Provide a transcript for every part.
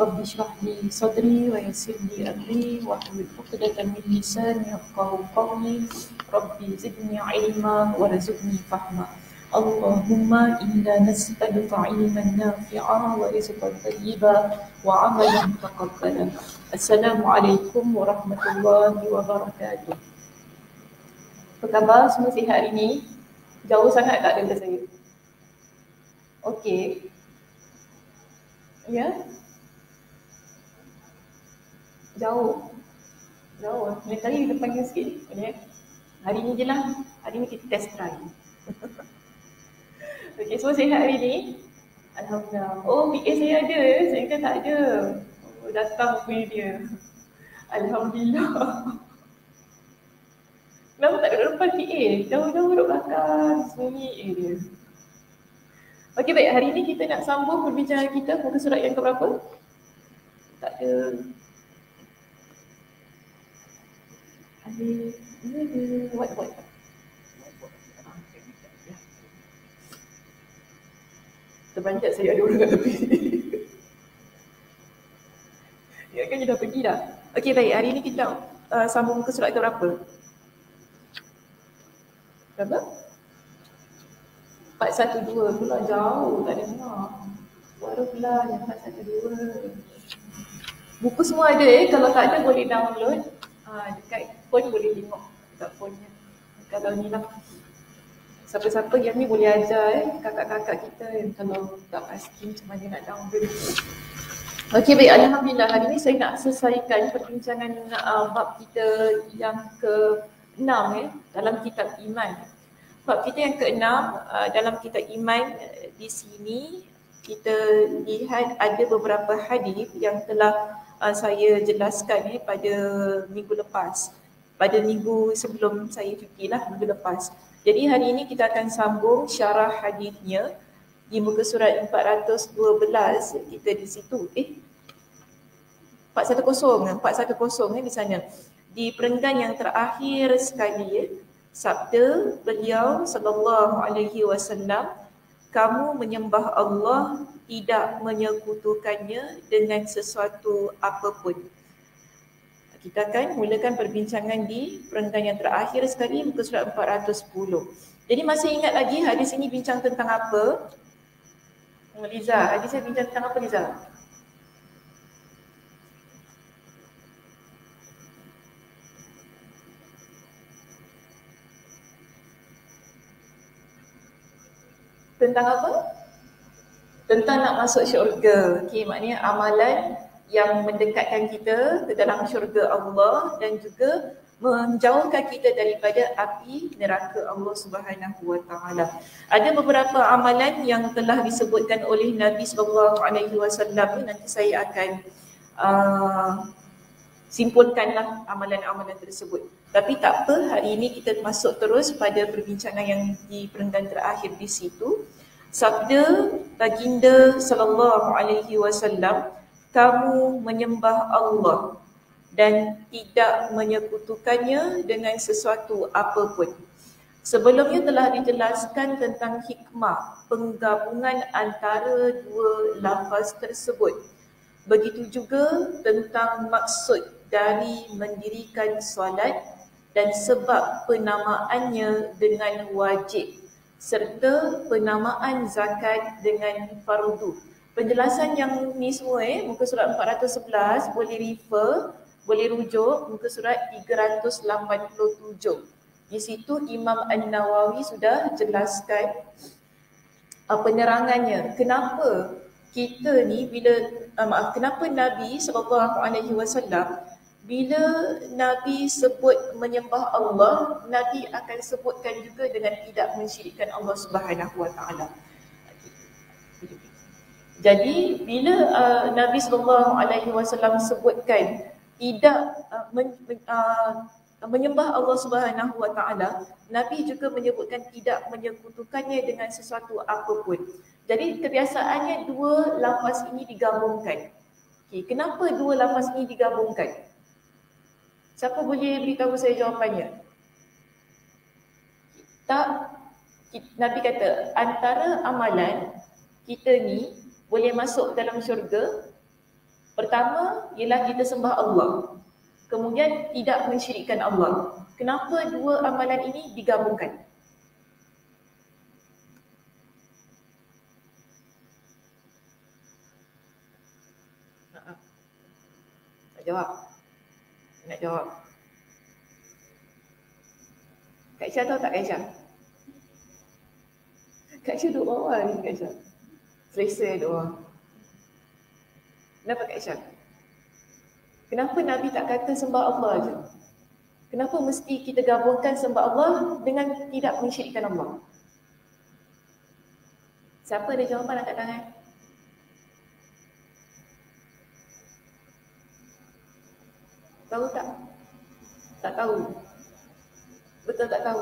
رب اشرح لي صدري ويسر لي امري واحلل عقدة من لساني يفقهوا قولي ربي زدني علما وارزقني فهما اللهم انا نسالك علما نافعا ورزقا طيبا وعملا متقبلا السلام عليكم ورحمة الله وبركاته Apa khabar semua sihat hari ni? Jauh sangat tak dengar saya? Okey. Ya? Jauh. Jauh. Lain kali kita panggil sikit. Boleh? Hari ni je lah. Hari ni kita test try. Okey, semua sihat hari ni? Alhamdulillah. Oh, PA saya ada. Saya kan tak ada. Oh, datang punya dia. Alhamdulillah. Kenapa tak duduk depan PA? Jauh-jauh duduk belakang. Sembunyi eh dia. Okey baik, hari ni kita nak sambung perbincangan kita muka surat yang keberapa? Tak ada ada ini ada white white Terbanyak saya ada orang kat tepi. Ya kan dah pergi dah. Okey baik, hari ni kita uh, sambung ke surat berapa? Berapa? 412 pula. Jauh tak dengar. Suara pula yang 412 Buku semua ada eh, kalau tak ada boleh download uh, Dekat phone boleh tengok dekat phone nya Kalau ni lah. Siapa-siapa yang ni boleh ajar eh, kakak-kakak kita yang kalau tak pasti macam mana nak download Okey baik, Alhamdulillah hari ni saya nak selesaikan perbincangan uh, bab kita yang ke-6 eh, dalam kitab iman. Bab kita yang keenam uh, dalam kitab iman uh, di sini kita lihat ada beberapa hadis yang telah uh, saya jelaskan eh, pada minggu lepas. Pada minggu sebelum saya cuti lah minggu lepas. Jadi hari ini kita akan sambung syarah hadisnya di muka surat 412 kita di situ. Eh 410 410 eh di sana. Di perenggan yang terakhir sekali eh, sabda beliau sallallahu alaihi wasallam kamu menyembah Allah tidak menyekutukannya dengan sesuatu apapun. Kita akan mulakan perbincangan di perenggan yang terakhir sekali muka surat 410. Jadi masih ingat lagi hadis ini bincang tentang apa? Liza, hadis ini bincang tentang apa Liza? Tentang apa? Tentang nak masuk syurga. Okey, maknanya amalan yang mendekatkan kita ke dalam syurga Allah dan juga menjauhkan kita daripada api neraka Allah Subhanahu wa taala. Ada beberapa amalan yang telah disebutkan oleh Nabi sallallahu alaihi wasallam nanti saya akan uh, simpulkanlah amalan-amalan tersebut. Tapi tak apa, hari ini kita masuk terus pada perbincangan yang di perenggan terakhir di situ. Sabda baginda sallallahu alaihi wasallam, kamu menyembah Allah dan tidak menyekutukannya dengan sesuatu apapun. Sebelumnya telah dijelaskan tentang hikmah penggabungan antara dua lafaz tersebut. Begitu juga tentang maksud dari mendirikan solat dan sebab penamaannya dengan wajib serta penamaan zakat dengan fardu. Penjelasan yang ni semua eh, muka surat 411 boleh refer, boleh rujuk muka surat 387. Di situ Imam An-Nawawi sudah jelaskan uh, penerangannya. Kenapa kita ni bila uh, maaf kenapa Nabi sallallahu alaihi wasallam bila Nabi sebut menyembah Allah, Nabi akan sebutkan juga dengan tidak mensyirikkan Allah Subhanahu Wa Taala. Jadi bila uh, Nabi sallallahu alaihi wasallam sebutkan tidak uh, men, uh, menyembah Allah Subhanahu Wa Taala, Nabi juga menyebutkan tidak menyekutukannya dengan sesuatu apapun. Jadi kebiasaannya dua lafaz ini digabungkan. Okay, kenapa dua lafaz ini digabungkan? Siapa boleh beritahu saya jawapannya? Tak, Nabi kata antara amalan kita ni boleh masuk dalam syurga. Pertama ialah kita sembah Allah kemudian tidak mensyirikkan Allah. Kenapa dua amalan ini digabungkan? Nak jawab? Nak jawab? Kak Isha tahu tak Kak Isha? Kak Isha duduk bawah ni Kak Isha. Selesa doa. Kenapa Kak Isha? Kenapa Nabi tak kata sembah Allah aja? Kenapa mesti kita gabungkan sembah Allah dengan tidak mensyirikkan Allah? Siapa ada jawapan angkat tangan? Tahu tak? Tak tahu. Betul tak tahu?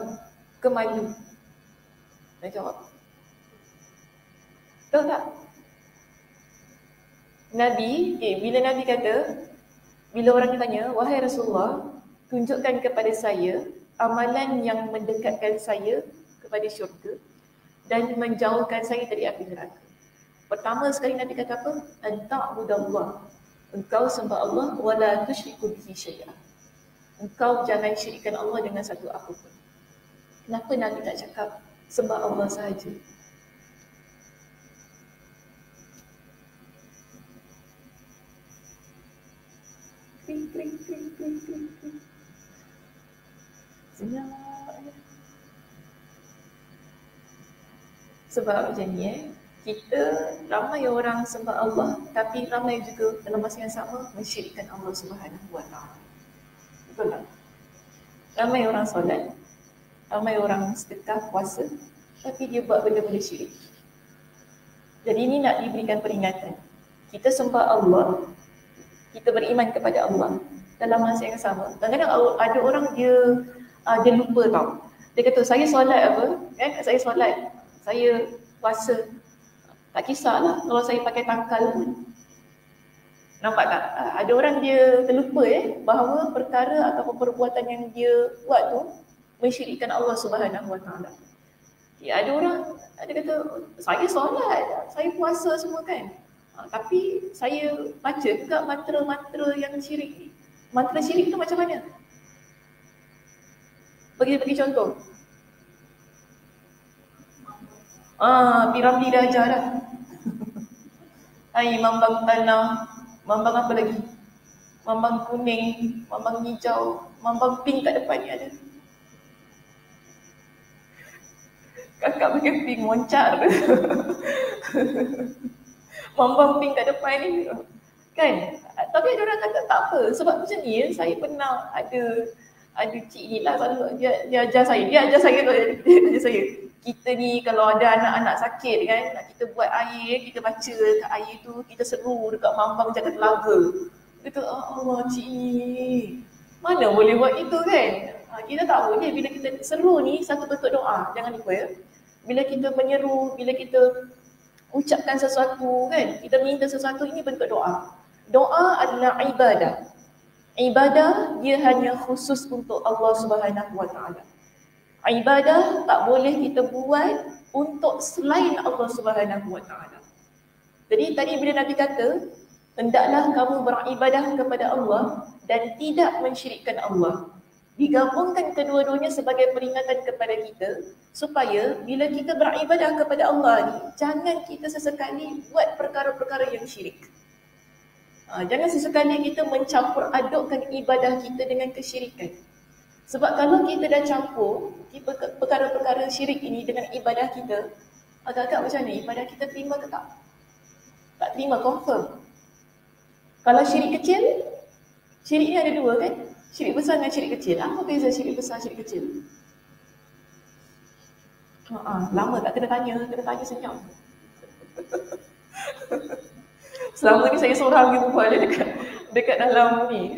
Kemalu. Nak jawab. Tahu tak? Nabi, eh, bila Nabi kata bila orang tanya, wahai Rasulullah, tunjukkan kepada saya amalan yang mendekatkan saya kepada syurga dan menjauhkan saya dari api neraka. Pertama sekali Nabi kata apa? Anta'budallah. Engkau sembah Allah wala tusyriku bihi syai'an. Engkau jangan syirikkan Allah dengan satu apapun. Kenapa Nabi tak cakap sembah Allah sahaja? Sebab macam ni eh, kita ramai orang sembah Allah tapi ramai juga dalam masa yang sama mensyirikkan Allah Subhanahu Wa Taala. Betul tak? Ramai orang solat, ramai orang sedekah puasa tapi dia buat benda-benda syirik. Jadi ini nak diberikan peringatan. Kita sembah Allah kita beriman kepada Allah dalam masa yang sama. Kadang-kadang ada orang dia uh, dia lupa tau. Dia kata saya solat apa? Kan saya solat. Saya puasa. Tak kisahlah kalau saya pakai tangkal pun. Nampak tak? Uh, ada orang dia terlupa eh bahawa perkara atau perbuatan yang dia buat tu mensyirikkan Allah Subhanahu Wa Taala. Ya, ada orang ada kata saya solat, saya puasa semua kan. Ha, tapi saya baca juga mantra-mantra yang syirik. Mantra syirik tu macam mana? Bagi bagi contoh. Ah, piramli dah ajar dah. Hai, mambang tanah, mambang apa lagi? Mambang kuning, mambang hijau, mambang pink kat depan ni ada. Kakak pakai pink moncar. membumping kat depan ni kan tapi ada orang kata tak apa sebab macam ni saya pernah ada ada cik ni lah selalu dia, dia ajar saya. Dia ajar saya tu. Dia ajar saya. Kita ni kalau ada anak-anak sakit kan nak kita buat air kita baca kat air tu kita seru dekat mambang jaga telaga. Kata oh, Allah cik mana boleh buat itu kan? Ha, kita tak boleh. Bila kita seru ni satu bentuk doa. Jangan lupa ya bila kita menyeru bila kita ucapkan sesuatu kan kita minta sesuatu ini bentuk doa. Doa adalah ibadah ibadah dia hanya khusus untuk Allah Subhanahu Wa Taala. Ibadah tak boleh kita buat untuk selain Allah Subhanahu Wa Taala. Jadi tadi bila Nabi kata hendaklah kamu beribadah kepada Allah dan tidak mensyirikkan Allah. Digabungkan kedua-duanya sebagai peringatan kepada kita supaya bila kita beribadah kepada Allah ni jangan kita sesekali buat perkara-perkara yang syirik. Ha, jangan sesekali kita mencampur adukkan ibadah kita dengan kesyirikan. Sebab kalau kita dah campur perkara-perkara syirik ini dengan ibadah kita, agak-agak macam ni ibadah kita terima ke tak? Tak terima, confirm. Kalau syirik kecil, syirik ni ada dua kan? Syirik besar dengan syirik kecil. Apa beza syirik besar syirik kecil? Ha, lama tak kena tanya, kena tanya senyap. Selama ni saya seorang yang berbual dekat dekat dalam ni.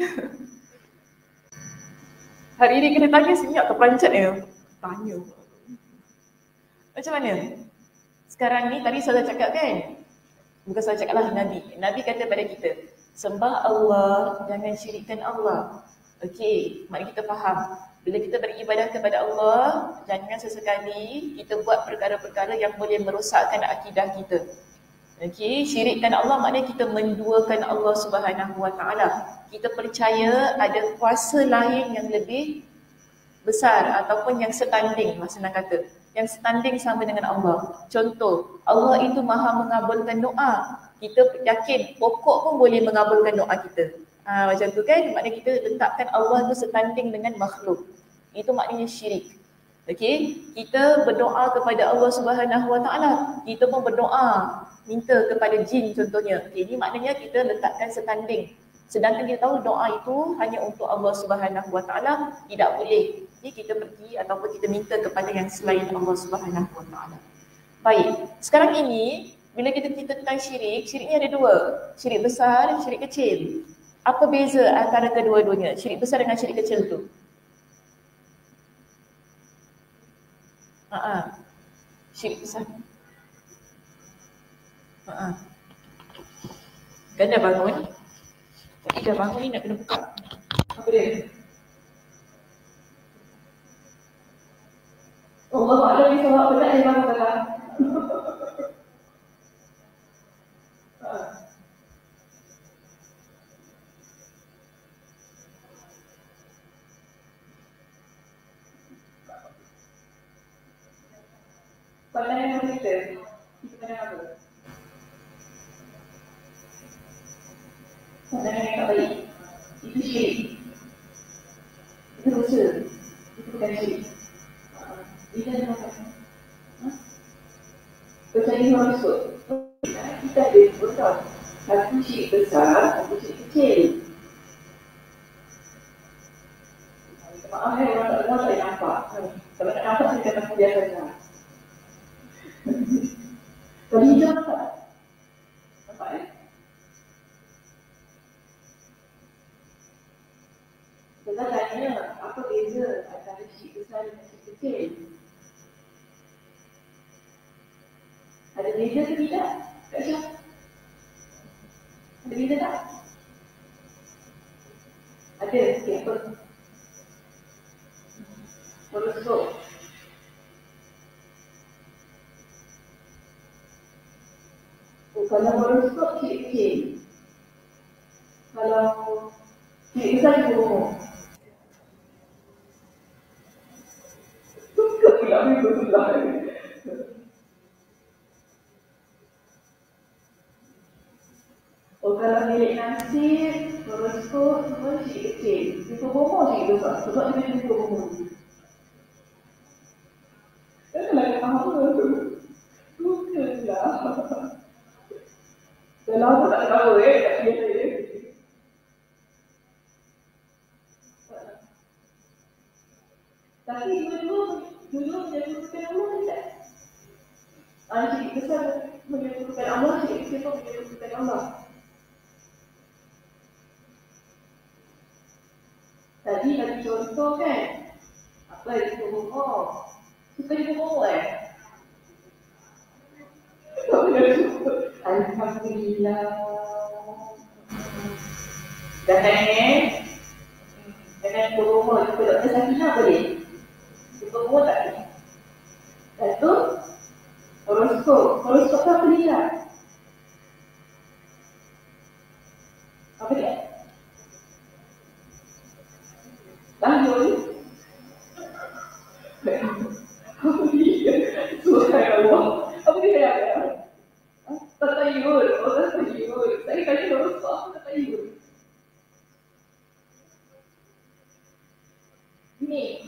Hari ni kena tanya senyap ke pancat ya? Tanya. Macam mana? Sekarang ni tadi saya cakap kan? Bukan saya cakap lah Nabi. Nabi kata pada kita, sembah Allah, jangan syirikkan Allah. Okey, mari kita faham. Bila kita beribadah kepada Allah, jangan sesekali kita buat perkara-perkara yang boleh merosakkan akidah kita. Okey, syirikkan Allah maknanya kita menduakan Allah Subhanahu Wa Taala. Kita percaya ada kuasa lain yang lebih besar ataupun yang setanding masa nak kata yang standing sama dengan Allah. Contoh, Allah itu maha mengabulkan doa. Kita yakin pokok pun boleh mengabulkan doa kita. Ha, macam tu kan, maknanya kita letakkan Allah itu setanding dengan makhluk. Itu maknanya syirik. Okey, kita berdoa kepada Allah Subhanahu Wa Taala. Kita pun berdoa minta kepada jin contohnya. Okay, ini maknanya kita letakkan setanding. Sedangkan kita tahu doa itu hanya untuk Allah Subhanahu Wa Taala, tidak boleh jadi kita pergi ataupun kita minta kepada yang selain Allah Subhanahu Wa Taala. Baik, sekarang ini bila kita cerita tentang syirik, syirik ni ada dua. Syirik besar, syirik kecil. Apa beza antara kedua-duanya? Syirik besar dengan syirik kecil tu? Ha Syirik besar. Ha Kan dah bangun? Tadi dah bangun ni nak kena buka. Apa dia? Allah ada di sebab benar yang mana kata. Pandangan yang kita, kita pandang apa? Pandangan yang tak baik. Itu syirik. Itu dosa. Itu bukan syirik. Bila dia makan? Ha? Percaya masuk. Kita ada betul. Satu syirik besar, satu syirik kecil. Maaf ya, orang tak dengar tak nampak. Kalau tak nampak, saya kata biasa saja. Kalau só que ele me bagi contoh kan, apa yang kita bohong? Suka dia bohong eh? Alhamdulillah. Jangan eh. Jangan bohong. Jumpa doktor Sakina boleh? Jumpa bohong tak boleh? Satu, horoskop. Horoskop tu apa dia? Apa dia? Bangun. Apa dia? Sukai Allah. Apa dia? Tatayur. Oh, tatayur. Saya kali baru apa tatayur. Ni.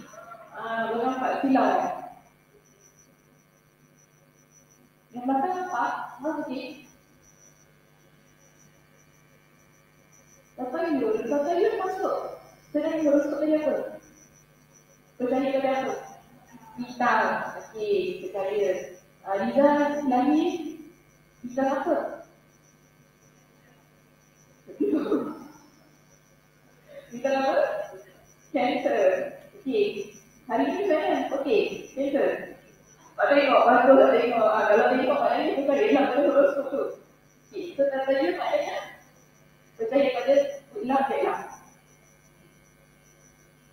Ah, orang nampak silau. Yang belakang nampak? Mana sikit? Tatayur. Tatayur masuk. Sedang horoskop tadi apa? Percaya kepada apa? Bintang. Okey, percaya. Uh, Liza lahir bintang apa? Bintang apa? Cancer. Okey. Hari ni macam Okey, cancer. Pak tengok, bagus tak tengok. Ha, kalau tengok maknanya bukan dia hilang pada horoskop tu. Okey, so katanya maknanya percaya pada hilang ke hilang.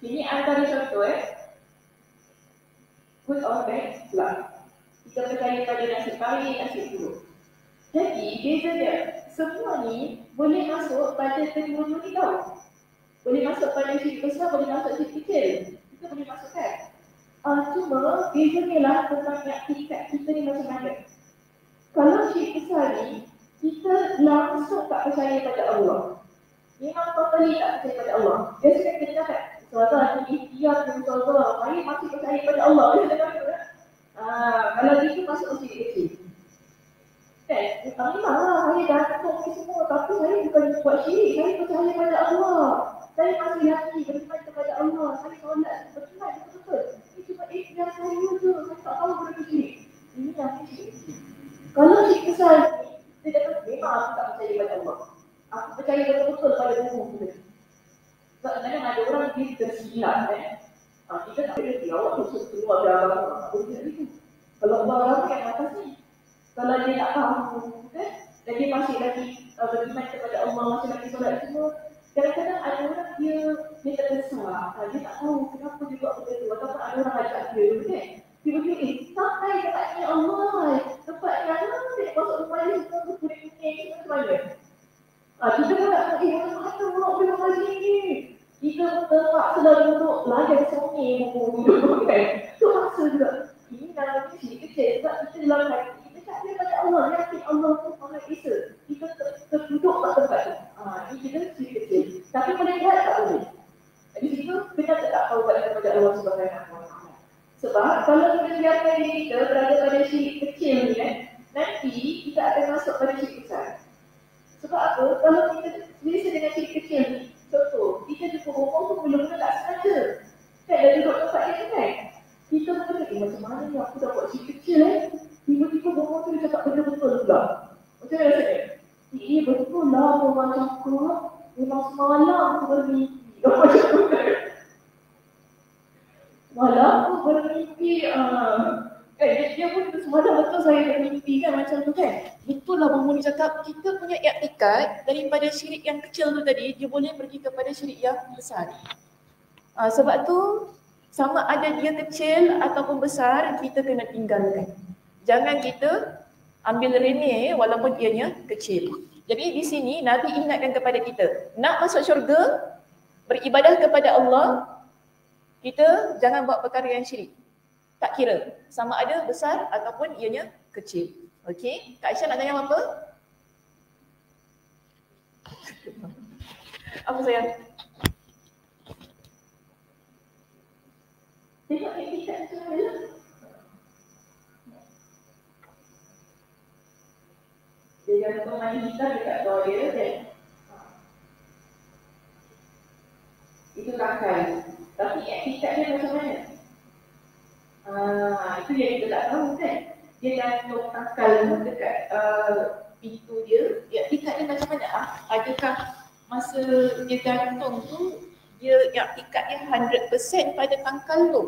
Ini antara contoh eh. Good or bad, luck. Kita percaya pada nasib baik, nasib buruk. Jadi, beza dia, semua ni boleh masuk pada ni tau. Boleh masuk pada syirik besar, boleh masuk syirik kecil. Kita boleh masukkan. Uh, cuma bezanya lah tentang aktivitas kita ni macam mana. Kalau syirik besar ni, kita langsung tak percaya pada Allah. Memang totally tak percaya pada Allah. Biasanya kita cakap, Tuan-tuan, ini ikhtiar dengan tuan-tuan. Mari masih percaya pada Allah. Ah, kalau itu masuk syirik kecil. Kan? Memanglah saya gantung ni semua tapi saya bukan buat syirik. Saya percaya pada Allah. Saya masih yakin beriman kepada Allah. Saya solat beriman betul-betul. Ini cuma ikhtiar saya je. Saya tak tahu benda syirik. Ini yang. Kalau syirik besar ni, dia kata memang aku tak percaya pada Allah. Aku percaya betul-betul pada guru kita. Kadang ada orang dia tersilap kan. Ha, kita tak boleh awak tu keluar dari agama. Kalau orang yang atas ni, kalau dia tak tahu, kan? Dan dia masih lagi uh, beriman kepada Allah, masih lagi solat semua. Kadang-kadang ada orang dia, dia terkesan, uh, dia tak tahu kenapa dia buat benda tu. Ataupun ada orang ajak dia, kan? Dia berkata, eh, sampai ni Allah. Tempat yang mana dia masuk rumah dia semua berkulit-kulit, macam mana? Uh, kita pun tak tahu, eh, mana mana orang dia buat ni? Kita terpaksa dalam untuk layan songi buku kan? Masa juga. Ini dalam kecil kecil sebab kita dalam hati tak ada pada Allah, yakin Allah tu Allah Isa. Kita terduduk kat tempat tu. Ha, ini kita cerita kecil. Tapi boleh buat tak boleh. Jadi situ pada kepada Allah Subhanahu Wa. Sebab kalau kita biarkan diri kita berada pada syirik kecil ni kan, nanti kita akan masuk pada syirik besar. Sebab apa? Kalau kita biasa dengan syirik kecil ni, contoh, kita jumpa ngomong tu mula-mula tak sengaja. Kan dah duduk tempat dia kan? Kita mula eh macam mana ni aku dah buat syirik kecil eh? Tiba-tiba bawa tu dia cakap benda betul juga. Macam mana rasanya? Ini betul lah orang cakap. Memang semalam aku bermimpi. Malam aku bermimpi. Uh, eh, dia, dia pun semalam betul saya bermimpi kan macam tu kan. Betul lah Bang Muni cakap. Kita punya iktikat daripada syirik yang kecil tu tadi, dia boleh pergi kepada syirik yang besar. Uh, sebab tu, sama ada dia kecil ataupun besar, kita kena tinggalkan. Jangan kita ambil remeh walaupun ianya kecil. Jadi di sini Nabi ingatkan kepada kita, nak masuk syurga, beribadah kepada Allah, kita jangan buat perkara yang syirik. Tak kira sama ada besar ataupun ianya kecil. Okey, Kak Aisyah nak tanya apa? Apa kita mana? Dia gantung main gitar dekat bawah dia kan. Itu tangkai. Tapi etikat dia macam mana? Ah, itu yang kita tak tahu kan. Dia gantung tangkai dekat uh, pintu dia. Etikat dia macam mana? Ah, adakah masa dia gantung tu dia yang ikat dia 100% pada tangkal tu?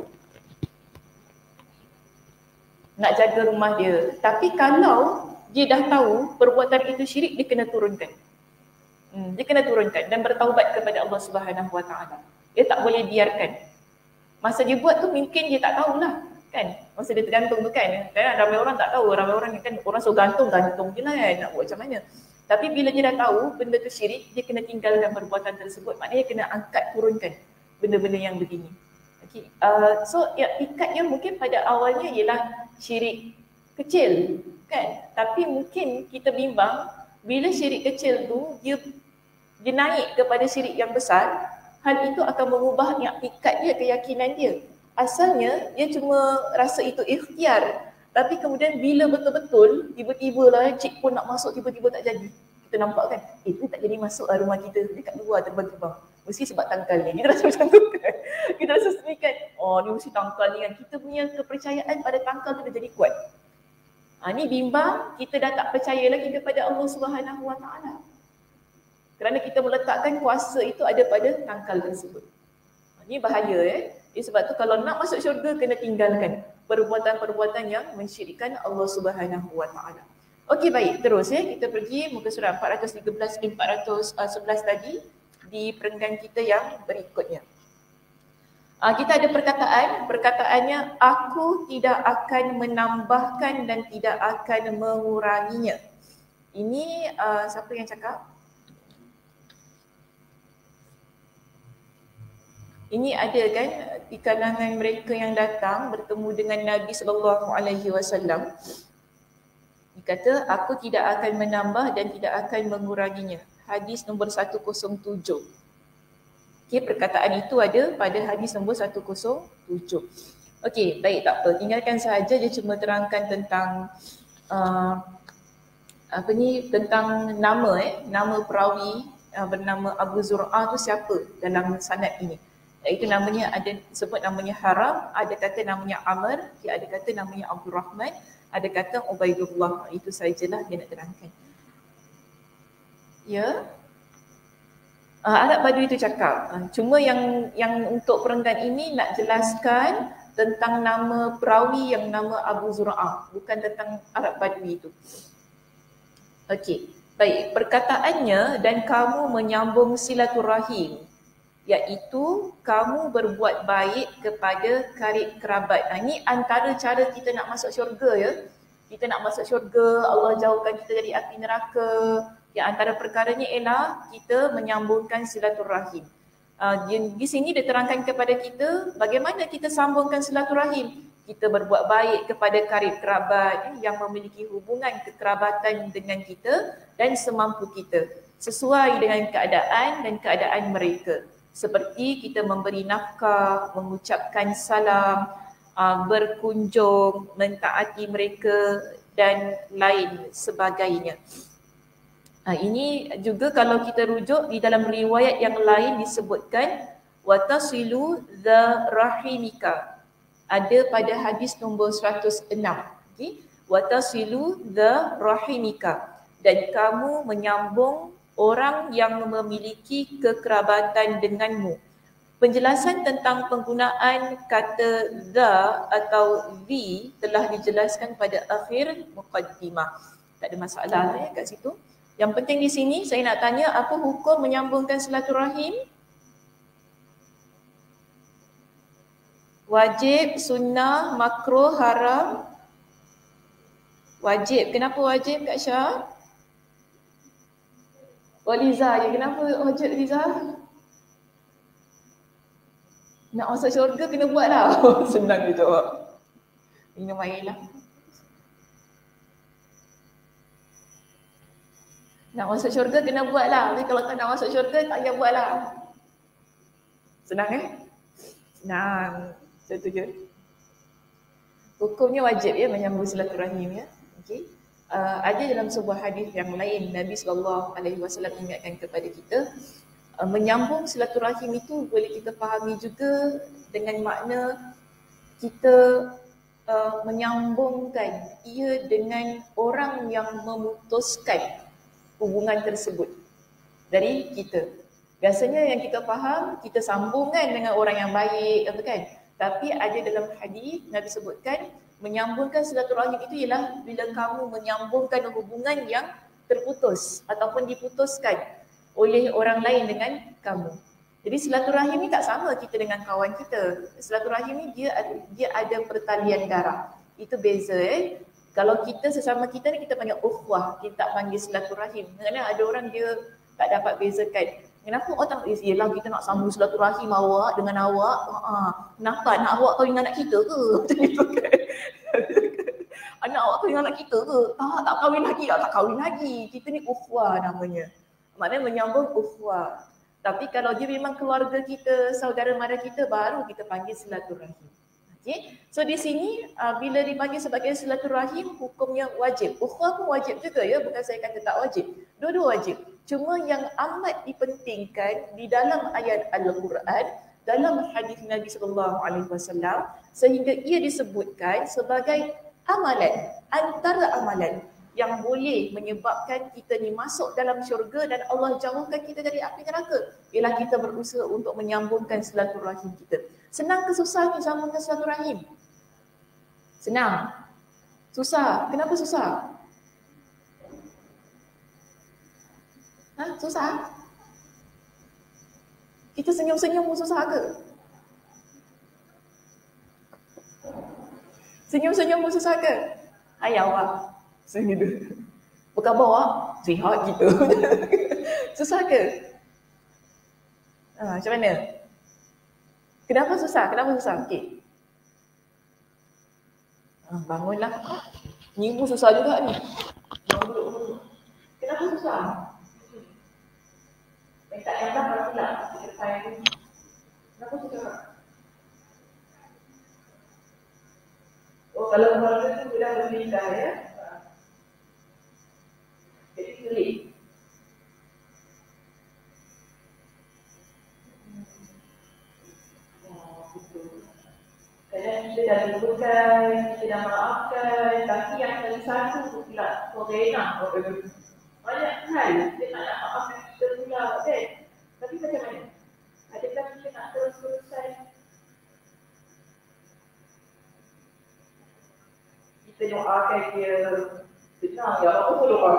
Nak jaga rumah dia. Tapi kalau dia dah tahu perbuatan itu syirik dia kena turunkan. Hmm, dia kena turunkan dan bertaubat kepada Allah Subhanahu Wa Taala. Dia tak boleh biarkan. Masa dia buat tu mungkin dia tak tahulah kan. Masa dia tergantung tu kan. Kan ramai orang tak tahu, ramai orang kan orang suruh gantung gantung je lah kan nak buat macam mana. Tapi bila dia dah tahu benda tu syirik, dia kena tinggalkan perbuatan tersebut. Maknanya kena angkat turunkan benda-benda yang begini. Okay. Uh, so ya, ikatnya mungkin pada awalnya ialah syirik kecil kan tapi mungkin kita bimbang bila syirik kecil tu dia dia naik kepada syirik yang besar hal itu akan mengubah ikat dia keyakinan dia. Asalnya dia cuma rasa itu ikhtiar. Tapi kemudian bila betul-betul tiba-tiba lah cik pun nak masuk tiba-tiba tak jadi. Kita nampak kan eh tak jadi masuk lah rumah kita. Dekat luar terbang-terbang. Mesti sebab tangkal ni. Kita rasa macam tu kan. Kita rasa sendiri kan oh ni mesti tangkal ni kan. Kita punya kepercayaan pada tangkal tu dah jadi kuat. Ha, ni bimbang kita dah tak percaya lagi kepada Allah Subhanahu Wa Taala. Kerana kita meletakkan kuasa itu ada pada tangkal tersebut. Ini bahaya eh. Jadi sebab tu kalau nak masuk syurga kena tinggalkan perbuatan-perbuatan yang mensyirikkan Allah Subhanahu Wa Taala. Okey baik, terus ya kita pergi muka surat 413 411 tadi di perenggan kita yang berikutnya. Uh, kita ada perkataan, perkataannya aku tidak akan menambahkan dan tidak akan menguranginya. Ini uh, siapa yang cakap? Ini ada kan di kalangan mereka yang datang bertemu dengan Nabi sallallahu alaihi wasallam. Dikata aku tidak akan menambah dan tidak akan menguranginya. Hadis nombor 107. Okay, perkataan itu ada pada hadis nombor 107. Okey, baik tak apa. Tinggalkan sahaja dia cuma terangkan tentang uh, apa ni tentang nama eh, nama perawi uh, bernama Abu Zur'ah tu siapa dalam sanad ini. Iaitu namanya ada sebut namanya Haram, ada kata namanya Amr, ada kata namanya Abdul Rahman, ada kata Ubaidullah. Itu sajalah dia nak terangkan. Ya, uh, Arab Badui itu cakap. Uh, cuma yang yang untuk perenggan ini nak jelaskan tentang nama perawi yang nama Abu Zura'ah. Bukan tentang Arab Badui itu. Okey. Baik, perkataannya dan kamu menyambung silaturahim iaitu kamu berbuat baik kepada karib kerabat. Nah, ini antara cara kita nak masuk syurga ya. Kita nak masuk syurga, Allah jauhkan kita dari api neraka, yang antara perkaranya ialah kita menyambungkan silaturahim. Uh, di, di sini diterangkan kepada kita bagaimana kita sambungkan silaturahim. Kita berbuat baik kepada karib kerabat yang memiliki hubungan kekerabatan dengan kita dan semampu kita sesuai dengan keadaan dan keadaan mereka. Seperti kita memberi nafkah, mengucapkan salam, uh, berkunjung, mentaati mereka dan lain sebagainya. Ha, ini juga kalau kita rujuk di dalam riwayat yang lain disebutkan watasilu the rahimika. Ada pada hadis nombor 106. Okey. Watasilu the rahimika. Dan kamu menyambung orang yang memiliki kekerabatan denganmu. Penjelasan tentang penggunaan kata the atau the telah dijelaskan pada akhir muqaddimah. Tak ada masalah ya kat situ. Yang penting di sini saya nak tanya apa hukum menyambungkan silaturahim? Wajib, sunnah, makruh, haram? Wajib. Kenapa wajib Kak Syah? Oh Liza, ya kenapa wajib Liza? Nak masuk syurga kena buat lah. Senang dia jawab. Minum air lah. Nak masuk syurga kena buat lah. Tapi kalau tak nak masuk syurga tak payah buat lah. Senang eh? Senang. Satu je. Hukumnya wajib ya menyambung silaturahim ya. Okay. Uh, ada dalam sebuah hadis yang lain Nabi sallallahu alaihi wasallam ingatkan kepada kita uh, menyambung silaturahim itu boleh kita fahami juga dengan makna kita uh, menyambungkan ia dengan orang yang memutuskan hubungan tersebut dari kita. Biasanya yang kita faham, kita sambungkan dengan orang yang baik, apa kan? Tapi ada dalam hadis Nabi sebutkan menyambungkan silaturahim itu ialah bila kamu menyambungkan hubungan yang terputus ataupun diputuskan oleh orang lain dengan kamu. Jadi silaturahim ni tak sama kita dengan kawan kita. Silaturahim ni dia dia ada pertalian darah. Itu beza eh. Kalau kita sesama kita ni kita panggil ukhuwah, kita tak panggil silaturahim. Kerana ada orang dia tak dapat bezakan. Kenapa orang tak Yelah kita nak sambung silaturahim awak dengan awak. Ha, kenapa nak awak kahwin dengan anak kita ke? Macam itu kan. anak awak dengan anak kita ke? Tak, tak kahwin lagi. Tak, kahwin lagi. Kita ni ukhuwah namanya. Maknanya menyambung ukhuwah. Tapi kalau dia memang keluarga kita, saudara mara kita, baru kita panggil silaturahim. Okay. So di sini uh, bila dipanggil sebagai silaturahim hukumnya wajib. Ukhuwah pun wajib juga ya, bukan saya kata tak wajib. Dua-dua wajib. Cuma yang amat dipentingkan di dalam ayat Al-Quran dalam hadis Nabi sallallahu alaihi wasallam sehingga ia disebutkan sebagai amalan antara amalan yang boleh menyebabkan kita ni masuk dalam syurga dan Allah jauhkan kita dari api neraka ialah kita berusaha untuk menyambungkan silaturahim kita. Senang ke susah ni sambungkan silaturahim? Senang. Susah. Kenapa susah? Ha? Susah? Kita senyum-senyum pun susah ke? Senyum-senyum pun susah ke? Hai awak. Senyum dia. Bukan bawa. Sihat kita. susah ke? Ha, macam mana? Kenapa susah? Kenapa susah? Okey. Ha, bangunlah. Ni pun susah juga ni. Bangun Kenapa susah? Tak yang dah tidak? Oh kalau keluarga tu sudah berpindah ya. Jadi sulit. Kadang kita lupakan, kita dah maafkan, tapi yang kali satu tu pula, kau enak. Banyak hal, kita tak nak maafkan kita pula, kan? Tapi macam mana? Adakah kita nak terus-terusan kita doakan dia senang ya apa pun doa.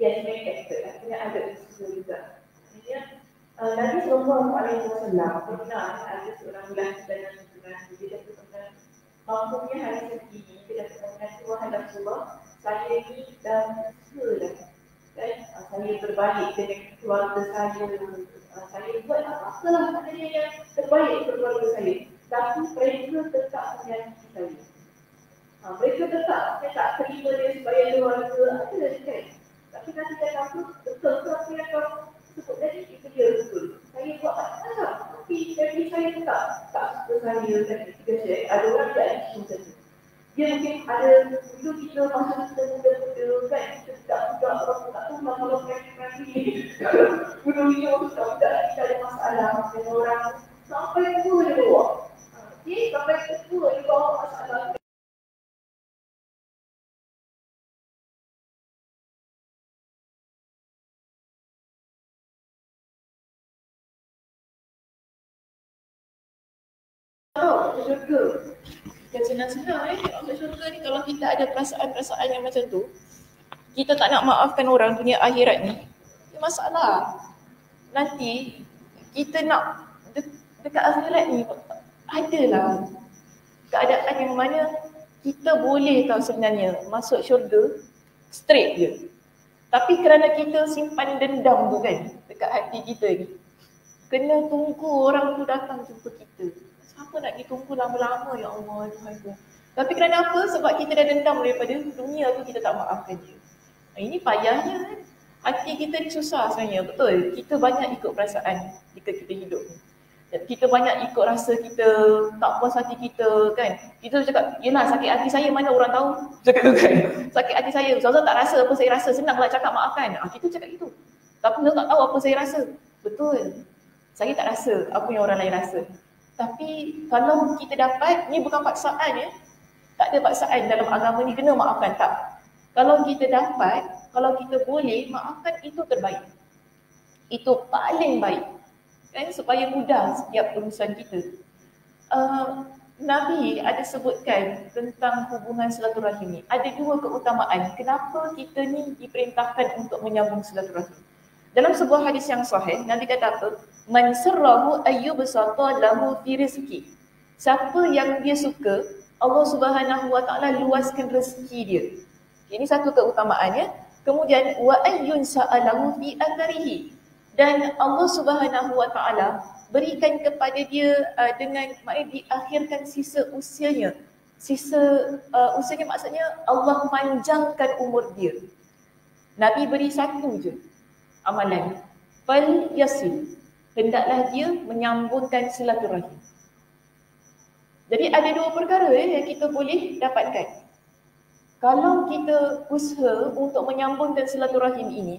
Yes, main factor. Akhirnya ada usaha juga. Uh, Nabi Sallallahu Alaihi Wasallam pernah ada seorang lelaki dalam sebulan dia dapat pernah mampunya hari ini dia dapat pernah Tuhan Rasulullah saya ini dah sudah dan uh, saya berbalik dengan keluarga saya. Saya buat apa-apa lah maknanya yang terbaik untuk keluarga saya. Tapi mereka tetap menyakiti saya. Uh, mereka tetap saya tak terima dia sebagai keluarga. Ada kan? Tapi nanti saya takut betul ke apa yang kau sebut tadi? Itu dia betul. Saya buat apa-apa tapi dari saya tetap tak suka saya dan share ada orang tak saja dia mungkin ada dulu kita masa kita muda-muda kan kita tak budak orang tak tahu lah kalau mereka ni dulu ni orang tak budak kita ada masalah dengan orang. Sampai tua dia bawa. Okay, sampai tua dia bawa masalah. Oh, syurga. Yang senang-senang eh, masuk syurga ni kalau kita ada perasaan-perasaan yang macam tu, kita tak nak maafkan orang dunia akhirat ni, dia masalah. Nanti kita nak de- dekat akhirat ni adalah keadaan yang mana kita boleh tahu sebenarnya masuk syurga straight je. Tapi kerana kita simpan dendam tu kan dekat hati kita ni, kena tunggu orang tu datang jumpa kita. Siapa nak ditunggu lama-lama ya Allah Tuhan tu. Tapi kerana apa? Sebab kita dah dendam daripada dunia tu kita tak maafkan dia. Ini payahnya kan. Hati kita ni susah sebenarnya, betul. Kita banyak ikut perasaan jika kita hidup ni. Kita banyak ikut rasa kita, tak puas hati kita kan. Kita cakap, yelah sakit hati saya mana orang tahu. Cakap tu kan. Sakit hati saya, Ustazah tak rasa apa saya rasa, senanglah cakap maafkan. Ah, kita cakap itu. Tapi Ustazah tak tahu apa saya rasa. Betul. Saya tak rasa apa yang orang lain rasa. Tapi kalau kita dapat, ni bukan paksaan ya. Tak ada paksaan dalam agama ni kena maafkan tak. Kalau kita dapat, kalau kita boleh, maafkan itu terbaik. Itu paling baik. Kan supaya mudah setiap urusan kita. Uh, Nabi ada sebutkan tentang hubungan silaturahim ni. Ada dua keutamaan. Kenapa kita ni diperintahkan untuk menyambung silaturahim? Dalam sebuah hadis yang sahih, Nabi kata apa? Man sirrahu ayyubsata lahu fi rizki. Siapa yang dia suka, Allah Subhanahu wa taala luaskan rezeki dia. Ini satu keutamaannya. Kemudian wa ayyun sa'alahu fi atharihi. Dan Allah Subhanahu wa taala berikan kepada dia uh, dengan maknanya diakhirkan sisa usianya. Sisa uh, usianya maksudnya Allah panjangkan umur dia. Nabi beri satu je amalan. Fal yasil. Hendaklah dia menyambungkan silaturahim. Jadi ada dua perkara eh, yang kita boleh dapatkan. Kalau kita usaha untuk menyambungkan silaturahim ini,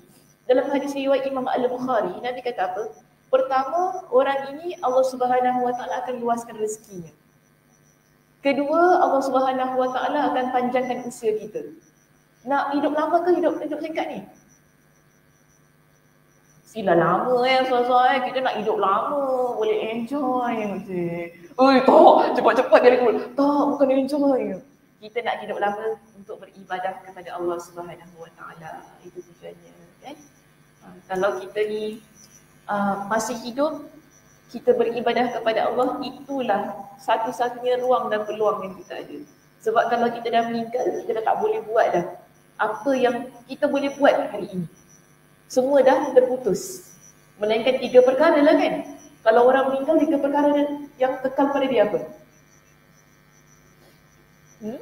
dalam hadis riwayat Imam Al-Bukhari, Nabi kata apa? Pertama, orang ini Allah Subhanahu Wa Taala akan luaskan rezekinya. Kedua, Allah Subhanahu Wa Taala akan panjangkan usia kita. Nak hidup lama ke hidup hidup singkat ni? Sila lama eh, suara eh. Kita nak hidup lama, boleh enjoy. Oi, tak, cepat-cepat jadi keluar. Tak, bukan enjoy. Kita nak hidup lama untuk beribadah kepada Allah Subhanahu Wa Taala. Itu tujuannya, kan? Uh, kalau kita ni uh, masih hidup, kita beribadah kepada Allah, itulah satu-satunya ruang dan peluang yang kita ada. Sebab kalau kita dah meninggal, kita dah tak boleh buat dah apa yang kita boleh buat hari ini semua dah terputus. Melainkan tiga perkara lah kan. Kalau orang meninggal, tiga perkara yang kekal pada dia apa? Hmm?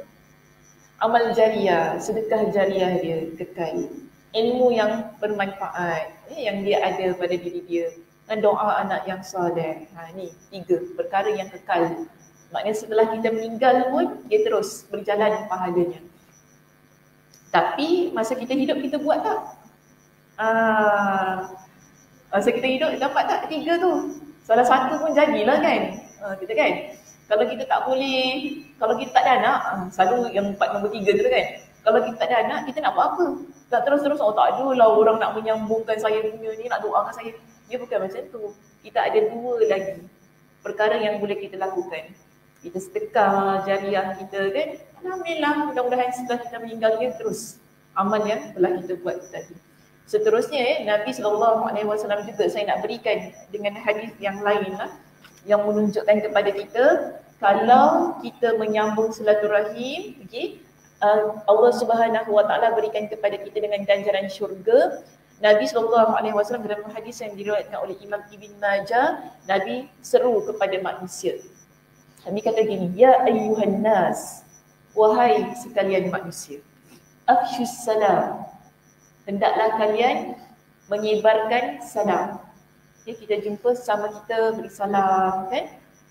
Amal jariah, sedekah jariah dia kekal. Ilmu yang bermanfaat eh, yang dia ada pada diri dia. Dan doa anak yang saleh. Ha, ni tiga perkara yang kekal. Maknanya setelah kita meninggal pun, dia terus berjalan pahalanya. Tapi masa kita hidup, kita buat tak? Ah, masa kita hidup dapat tak tiga tu? Salah satu pun jadilah kan? Ah, kita kan? Kalau kita tak boleh, kalau kita tak ada anak, ah, selalu yang empat nombor tiga tu kan? Kalau kita tak ada anak, kita nak buat apa? Tak terus-terus, oh tak ada lah orang nak menyambungkan saya punya ni, nak doakan saya. Dia bukan macam tu. Kita ada dua lagi perkara yang boleh kita lakukan. Kita sedekah jariah kita kan? Alhamdulillah, mudah-mudahan setelah kita meninggal dia terus amal yang telah kita buat tadi. Seterusnya eh, Nabi SAW juga saya nak berikan dengan hadis yang lain lah yang menunjukkan kepada kita kalau kita menyambung silaturahim okay, uh, Allah Subhanahu Wa Taala berikan kepada kita dengan ganjaran syurga. Nabi SAW dalam hadis yang diriwayatkan oleh Imam Ibn Majah Nabi seru kepada manusia. Nabi kata gini Ya ayyuhan nas Wahai sekalian manusia Afshus salam hendaklah kalian menyebarkan salam. Okay, kita jumpa sama kita beri salam kan.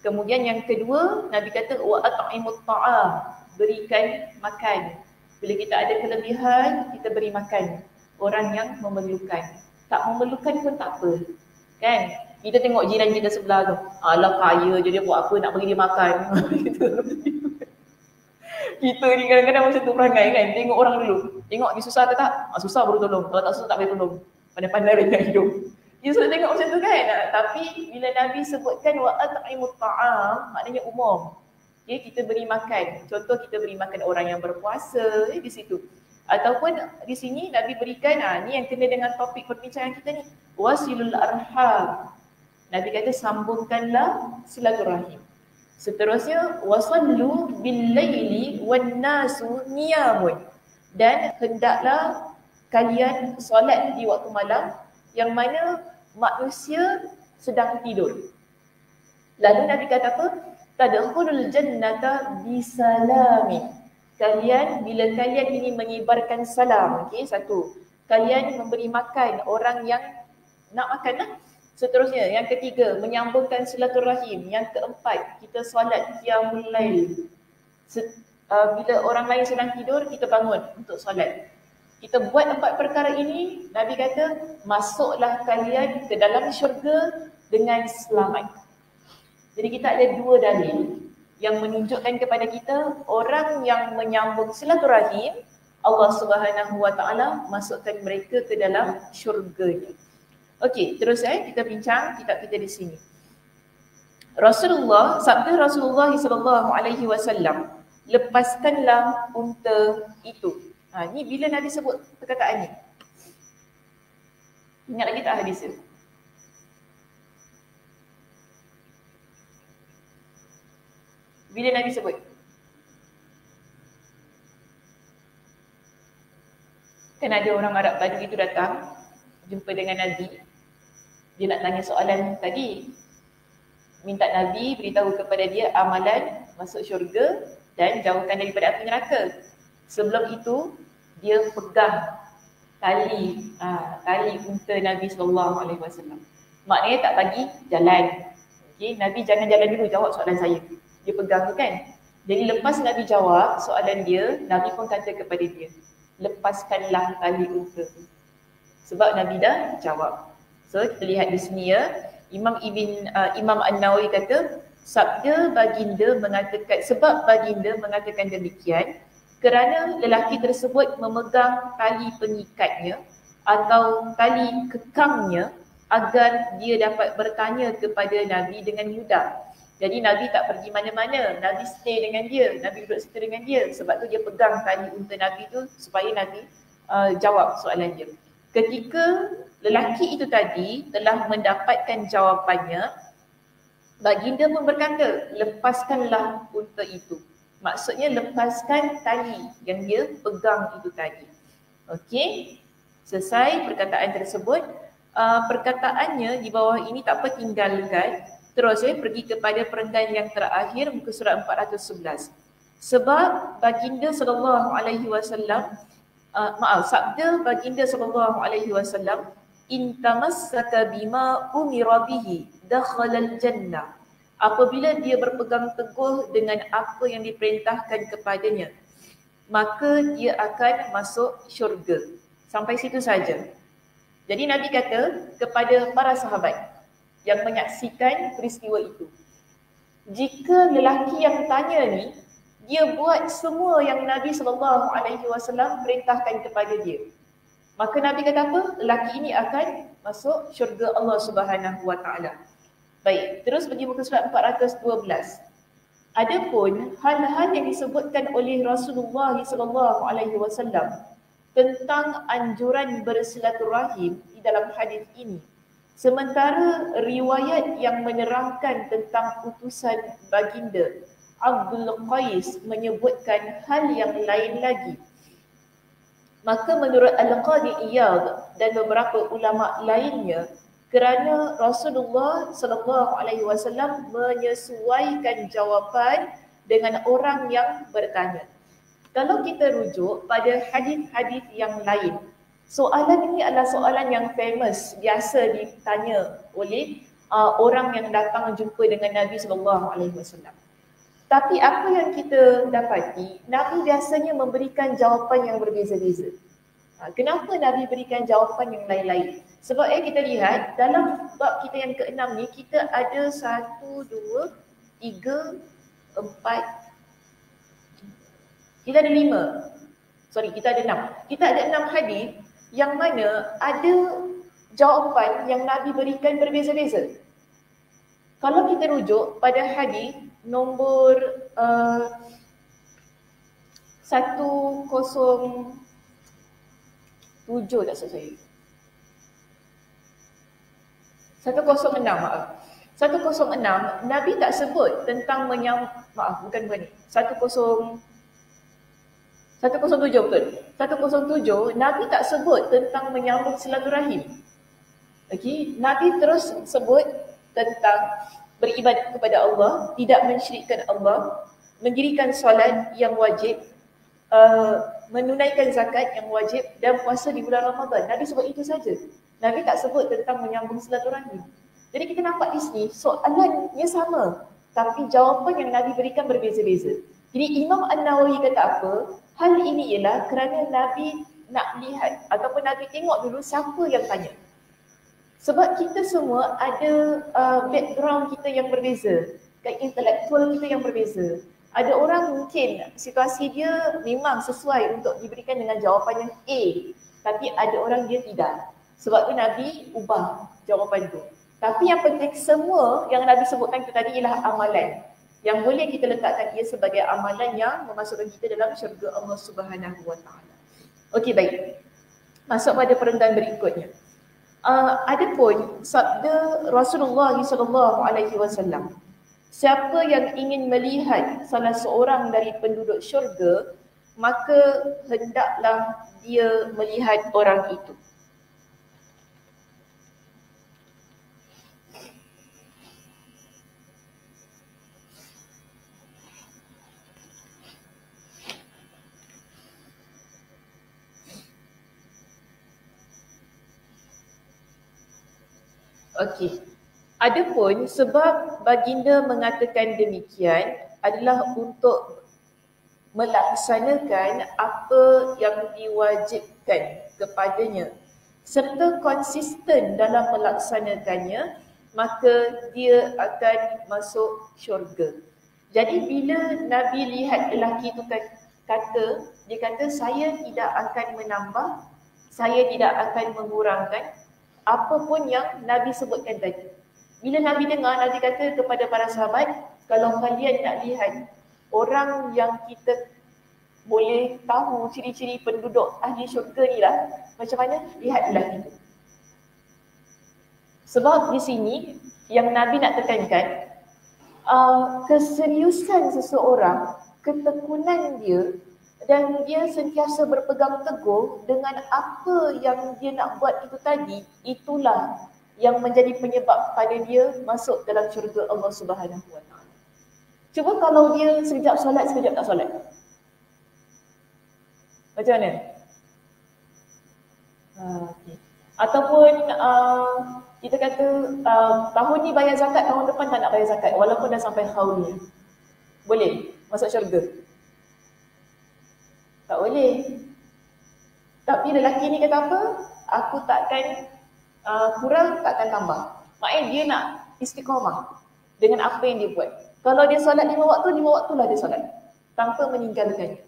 Kemudian yang kedua Nabi kata wa at'imut ta'am berikan makan. Bila kita ada kelebihan kita beri makan orang yang memerlukan. Tak memerlukan pun tak apa. Kan? Kita tengok jiran kita sebelah tu. Alah kaya je dia buat apa nak bagi dia makan. kita ni kadang-kadang macam tu perangai kan. Tengok orang dulu. Tengok dia susah ke tak? Ah, susah baru tolong. Kalau tak susah tak boleh tolong. Pandai-pandai nak hidup. Dia sudah tengok macam tu kan. Tapi bila Nabi sebutkan wa at'imut ta'am, maknanya umum. Okay, kita beri makan. Contoh kita beri makan orang yang berpuasa eh, di situ. Ataupun di sini Nabi berikan, ah, ni yang kena dengan topik perbincangan kita ni. Wasilul arham. Nabi kata sambungkanlah silaturahim. Seterusnya wasallu bil laili wan nasu niyamun. Dan hendaklah kalian solat di waktu malam yang mana manusia sedang tidur. Lalu Nabi kata apa? Tadkhulul jannata bisalami. Kalian bila kalian ini menyebarkan salam, okey satu. Kalian memberi makan orang yang nak makan lah. Seterusnya, yang ketiga, menyambungkan silaturahim. Yang keempat, kita solat qiyamul lail. Uh, bila orang lain sedang tidur, kita bangun untuk solat. Kita buat empat perkara ini, Nabi kata, masuklah kalian ke dalam syurga dengan selamat. Jadi kita ada dua dalil yang menunjukkan kepada kita orang yang menyambung silaturahim, Allah Subhanahu Wa Taala masukkan mereka ke dalam syurga. Okey, terus eh kita bincang kitab kita di sini. Rasulullah, sabda Rasulullah sallallahu alaihi wasallam, lepaskanlah unta itu. Ha, ni bila Nabi sebut perkataan ni? Ingat lagi tak hadis tu? Bila Nabi sebut? Kan ada orang Arab Badui itu datang jumpa dengan Nabi dia nak tanya soalan tadi. Minta Nabi beritahu kepada dia amalan masuk syurga dan jauhkan daripada api neraka. Sebelum itu, dia pegang tali ha, tali unta Nabi sallallahu alaihi wasallam. Maknanya tak bagi jalan. Okey, Nabi jangan jalan dulu jawab soalan saya. Dia pegang tu kan. Jadi lepas Nabi jawab soalan dia, Nabi pun kata kepada dia, lepaskanlah tali unta tu. Sebab Nabi dah jawab. So kita lihat di sini ya. Imam Ibn uh, Imam An-Nawawi kata Sabda baginda mengatakan, sebab baginda mengatakan demikian, kerana lelaki tersebut memegang tali pengikatnya atau tali kekangnya agar dia dapat bertanya kepada Nabi dengan mudah. Jadi Nabi tak pergi mana-mana, Nabi stay dengan dia, Nabi duduk situ dengan dia. Sebab tu dia pegang tali unta Nabi tu supaya Nabi uh, jawab soalan dia. Ketika lelaki itu tadi telah mendapatkan jawapannya, Baginda pun berkata, lepaskanlah unta itu. Maksudnya lepaskan tali yang dia pegang itu tadi. Okey, selesai perkataan tersebut. Uh, perkataannya di bawah ini tak apa tinggalkan. Terus eh, pergi kepada perenggan yang terakhir muka surat 411. Sebab baginda sallallahu alaihi wasallam uh, maaf sabda baginda sallallahu alaihi wasallam in tamassaka bima umira bihi dakhala jannah. Apabila dia berpegang teguh dengan apa yang diperintahkan kepadanya maka dia akan masuk syurga. Sampai situ saja. Jadi nabi kata kepada para sahabat yang menyaksikan peristiwa itu jika lelaki yang tanya ni dia buat semua yang Nabi sallallahu alaihi wasallam perintahkan kepada dia maka nabi kata apa lelaki ini akan masuk syurga Allah Subhanahu wa taala Baik, terus pergi muka surat 412. Adapun hal-hal yang disebutkan oleh Rasulullah sallallahu alaihi wasallam tentang anjuran bersilaturahim di dalam hadis ini. Sementara riwayat yang menerangkan tentang utusan baginda Abdul Qais menyebutkan hal yang lain lagi. Maka menurut Al-Qadi Iyad dan beberapa ulama lainnya, kerana Rasulullah sallallahu alaihi wasallam menyesuaikan jawapan dengan orang yang bertanya. Kalau kita rujuk pada hadis-hadis yang lain, soalan ini adalah soalan yang famous, biasa ditanya oleh uh, orang yang datang jumpa dengan Nabi sallallahu alaihi wasallam. Tapi apa yang kita dapati, Nabi biasanya memberikan jawapan yang berbeza-beza. Ha, kenapa Nabi berikan jawapan yang lain-lain? Sebab eh kita lihat dalam bab kita yang keenam ni kita ada satu, dua, tiga, empat, kita ada lima. Sorry, kita ada enam. Kita ada enam hadis yang mana ada jawapan yang Nabi berikan berbeza-beza. Kalau kita rujuk pada hadis nombor uh, satu kosong tujuh tak saya. Satu kosong enam maaf. Satu kosong enam, Nabi tak sebut tentang menyam, maaf bukan bukan ni. Satu kosong, satu kosong tujuh betul. Satu kosong tujuh, Nabi tak sebut tentang menyambung silaturahim. Okay, Nabi terus sebut tentang beribadat kepada Allah, tidak mensyirikkan Allah, mendirikan solat yang wajib, uh, menunaikan zakat yang wajib dan puasa di bulan Ramadan. Nabi sebut itu saja. Nabi tak sebut tentang menyambung silaturahim. Jadi kita nampak di sini soalannya sama tapi jawapan yang Nabi berikan berbeza-beza. Jadi Imam An-Nawawi kata apa? Hal ini ialah kerana Nabi nak lihat ataupun Nabi tengok dulu siapa yang tanya. Sebab kita semua ada uh, background kita yang berbeza, intelektual kita yang berbeza ada orang mungkin situasi dia memang sesuai untuk diberikan dengan jawapan yang A tapi ada orang dia tidak. Sebab tu Nabi ubah jawapan tu. Tapi yang penting semua yang Nabi sebutkan itu tadi ialah amalan. Yang boleh kita letakkan ia sebagai amalan yang memasukkan kita dalam syurga Allah Subhanahu Wa Taala. Okey baik. Masuk pada perenggan berikutnya. Uh, adapun sabda Rasulullah sallallahu alaihi wasallam Siapa yang ingin melihat salah seorang dari penduduk syurga, maka hendaklah dia melihat orang itu. Okey. Adapun sebab baginda mengatakan demikian adalah untuk melaksanakan apa yang diwajibkan kepadanya serta konsisten dalam melaksanakannya maka dia akan masuk syurga. Jadi bila Nabi lihat lelaki itu kata, dia kata saya tidak akan menambah, saya tidak akan mengurangkan apa pun yang Nabi sebutkan tadi. Bila Nabi dengar, Nabi kata kepada para sahabat, kalau kalian nak lihat orang yang kita boleh tahu ciri-ciri penduduk ahli syurga ni lah. Macam mana? Lihatlah itu. Sebab di sini yang Nabi nak tekankan uh, keseriusan seseorang, ketekunan dia dan dia sentiasa berpegang teguh dengan apa yang dia nak buat itu tadi, itulah yang menjadi penyebab pada dia masuk dalam syurga Allah Subhanahu Wa Taala. Cuba kalau dia sekejap solat, sekejap tak solat. Macam mana? Uh, okay. Ataupun uh, kita kata uh, tahun ni bayar zakat, tahun depan tak nak bayar zakat walaupun dah sampai haul ni. Boleh masuk syurga? Tak boleh. Tapi lelaki ni kata apa? Aku takkan uh, kurang, takkan tambah. Maknanya dia nak istiqamah dengan apa yang dia buat. Kalau dia solat lima waktu, lima waktu lah dia solat. Tanpa meninggalkan.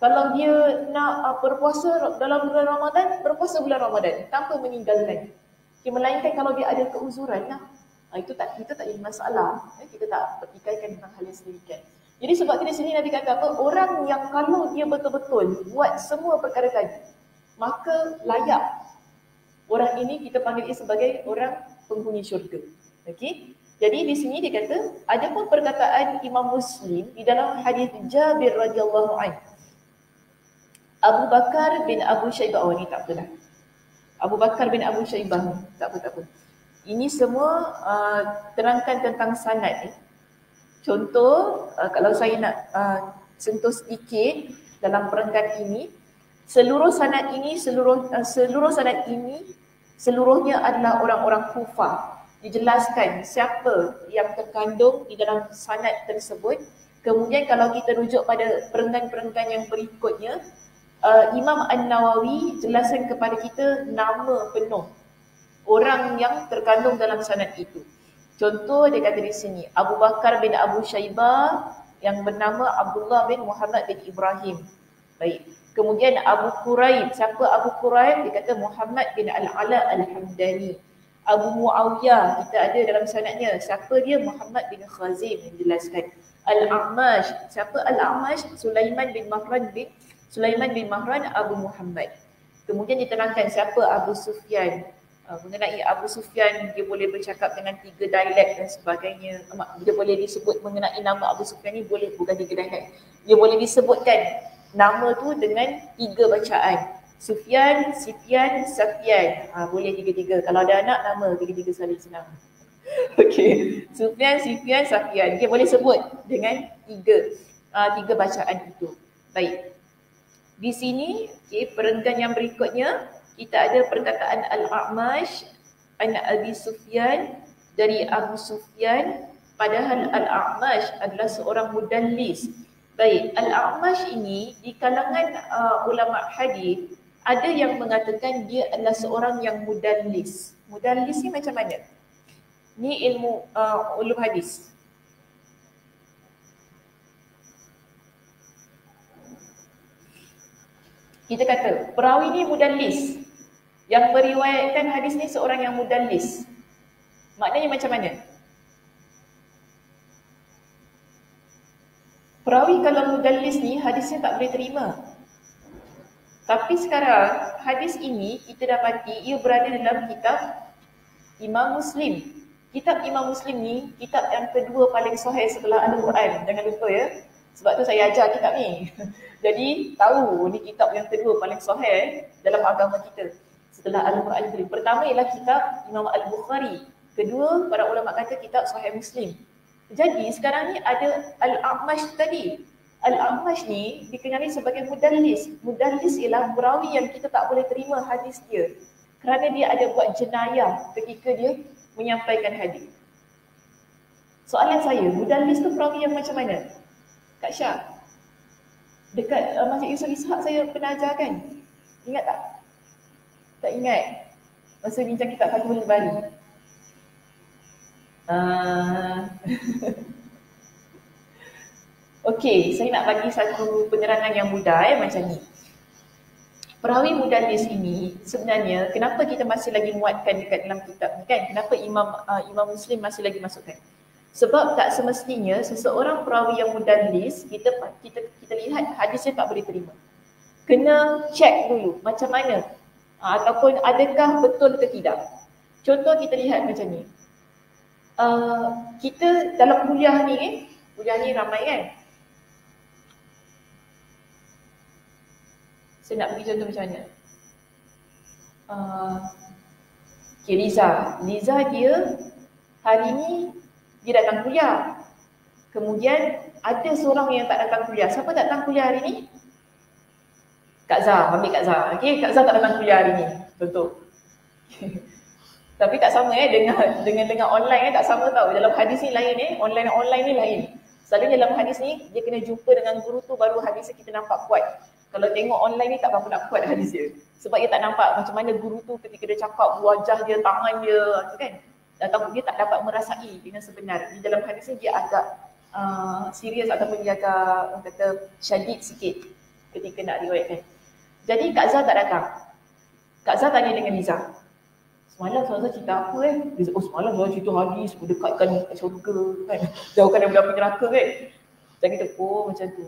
Kalau dia nak uh, berpuasa dalam bulan Ramadan, berpuasa bulan Ramadan tanpa meninggalkan. Okay, melainkan kalau dia ada keuzuran, nah, uh, itu tak kita tak ada masalah. Eh, kita tak pertikaikan tentang hal yang sedemikian. Jadi sebab di sini Nabi kata apa? Orang yang kalau dia betul-betul buat semua perkara tadi, maka layak orang ini kita panggil dia sebagai orang penghuni syurga. Okey? Jadi di sini dia kata, ada pun perkataan Imam Muslim di dalam hadis Jabir radhiyallahu anhu Abu Bakar bin Abu Syaibah. Oh ni tak apa dah. Abu Bakar bin Abu Syaibah. Tak apa, tak apa. Ini semua uh, terangkan tentang sanad ni. Contoh, uh, kalau saya nak uh, sentuh sedikit dalam perenggan ini, seluruh sanad ini, seluruh uh, seluruh sanad ini, seluruhnya adalah orang-orang kufah. Dijelaskan siapa yang terkandung di dalam sanad tersebut. Kemudian kalau kita rujuk pada perenggan-perenggan yang berikutnya, uh, Imam An-Nawawi jelaskan kepada kita nama penuh orang yang terkandung dalam sanad itu. Contoh dia kata di sini Abu Bakar bin Abu Shaybah yang bernama Abdullah bin Muhammad bin Ibrahim. Baik. Kemudian Abu Quraib. Siapa Abu Quraib? Dia kata Muhammad bin Al-Ala Al-Hamdani. Abu Muawiyah kita ada dalam sanadnya. Siapa dia? Muhammad bin Khazim yang jelaskan. Al-A'mash. Siapa Al-A'mash? Sulaiman bin Mahran bin Sulaiman bin Mahran Abu Muhammad. Kemudian diterangkan siapa Abu Sufyan. Uh, mengenai Abu Sufyan, dia boleh bercakap dengan tiga dialek dan sebagainya. Dia boleh disebut mengenai nama Abu Sufyan ni boleh bukan tiga dialek. Dia boleh disebutkan nama tu dengan tiga bacaan. Sufyan, Sifian, Safian. Ha, boleh tiga-tiga. Kalau ada anak, nama tiga-tiga saling senang. Okey. Sufyan, Sifian, Safian. Okay, boleh sebut dengan tiga. Uh, tiga bacaan itu. Baik. Di sini, okay, perenggan yang berikutnya, kita ada perkataan Al-A'mash, anak Abi Sufyan, dari Abu Sufyan, padahal Al-A'mash adalah seorang mudallis. Baik, Al-A'mash ini di kalangan uh, ulama hadis ada yang mengatakan dia adalah seorang yang mudallis. Mudallis ni macam mana? Ni ilmu uh, ulum hadis. kita kata perawi ni mudallis yang meriwayatkan hadis ni seorang yang mudallis maknanya macam mana? Perawi kalau mudallis ni hadisnya tak boleh terima. Tapi sekarang hadis ini kita dapati ia berada dalam kitab Imam Muslim. Kitab Imam Muslim ni kitab yang kedua paling sahih setelah Al-Quran. Jangan lupa ya sebab tu saya ajar kitab ni. Jadi tahu ni kitab yang kedua paling sahih dalam agama kita setelah Al-Quran Karim. Pertama ialah kitab Imam Al-Bukhari. Kedua, para ulama kata kitab Sahih Muslim. Jadi sekarang ni ada Al-A'mash tadi. Al-A'mash ni dikenali sebagai mudallis. Mudallis ialah perawi yang kita tak boleh terima hadis dia. Kerana dia ada buat jenayah ketika dia menyampaikan hadis. Soalan saya, mudallis tu perawi yang macam mana? Kak Syah. Dekat uh, Masjid Yusuf Ishak saya pernah ajar kan? Ingat tak? Tak ingat. Masa bincang kita Fatimul Bari. Uh, Okey, saya nak bagi satu penerangan yang mudah eh, macam ni. Perawi mudallis ini sebenarnya kenapa kita masih lagi muatkan dekat dalam kitab ni kan? Kenapa Imam uh, Imam Muslim masih lagi masukkan? Sebab tak semestinya seseorang perawi yang mudallis kita kita kita lihat hadisnya tak boleh terima. Kena check dulu macam mana ataupun adakah betul ke tidak. Contoh kita lihat macam ni. Uh, kita dalam kuliah ni kan, kuliah ni ramai kan? Saya nak bagi contoh macam mana. Uh, okay, Liza. Liza dia hari ni dia datang kuliah. Kemudian ada seorang yang tak datang kuliah. Siapa tak datang kuliah hari ni? Kak Zah. Ambil Kak Zah. Okay, Kak Zah tak datang kuliah hari ni. Contoh. Tapi tak sama eh dengan dengan dengan online eh tak sama tau. Dalam hadis ni lain eh. Online online ni lain. Selalunya dalam hadis ni dia kena jumpa dengan guru tu baru hadis kita nampak kuat. Kalau tengok online ni tak berapa nak kuat hadis dia. Sebab dia tak nampak macam mana guru tu ketika dia cakap wajah dia, tangan dia kan. Atau dia tak dapat merasai dengan sebenar. Di dalam hadis ni dia agak uh, serius ataupun dia agak kata syadid sikit ketika nak riwayatkan. Jadi Kak Zah tak datang. Kak Zah tanya dengan Liza. Semalam Zah cerita apa eh? Liza, oh semalam Zah cerita hadis, dekatkan syurga kan. Jauhkan daripada api neraka kan. Jadi kita, oh macam tu.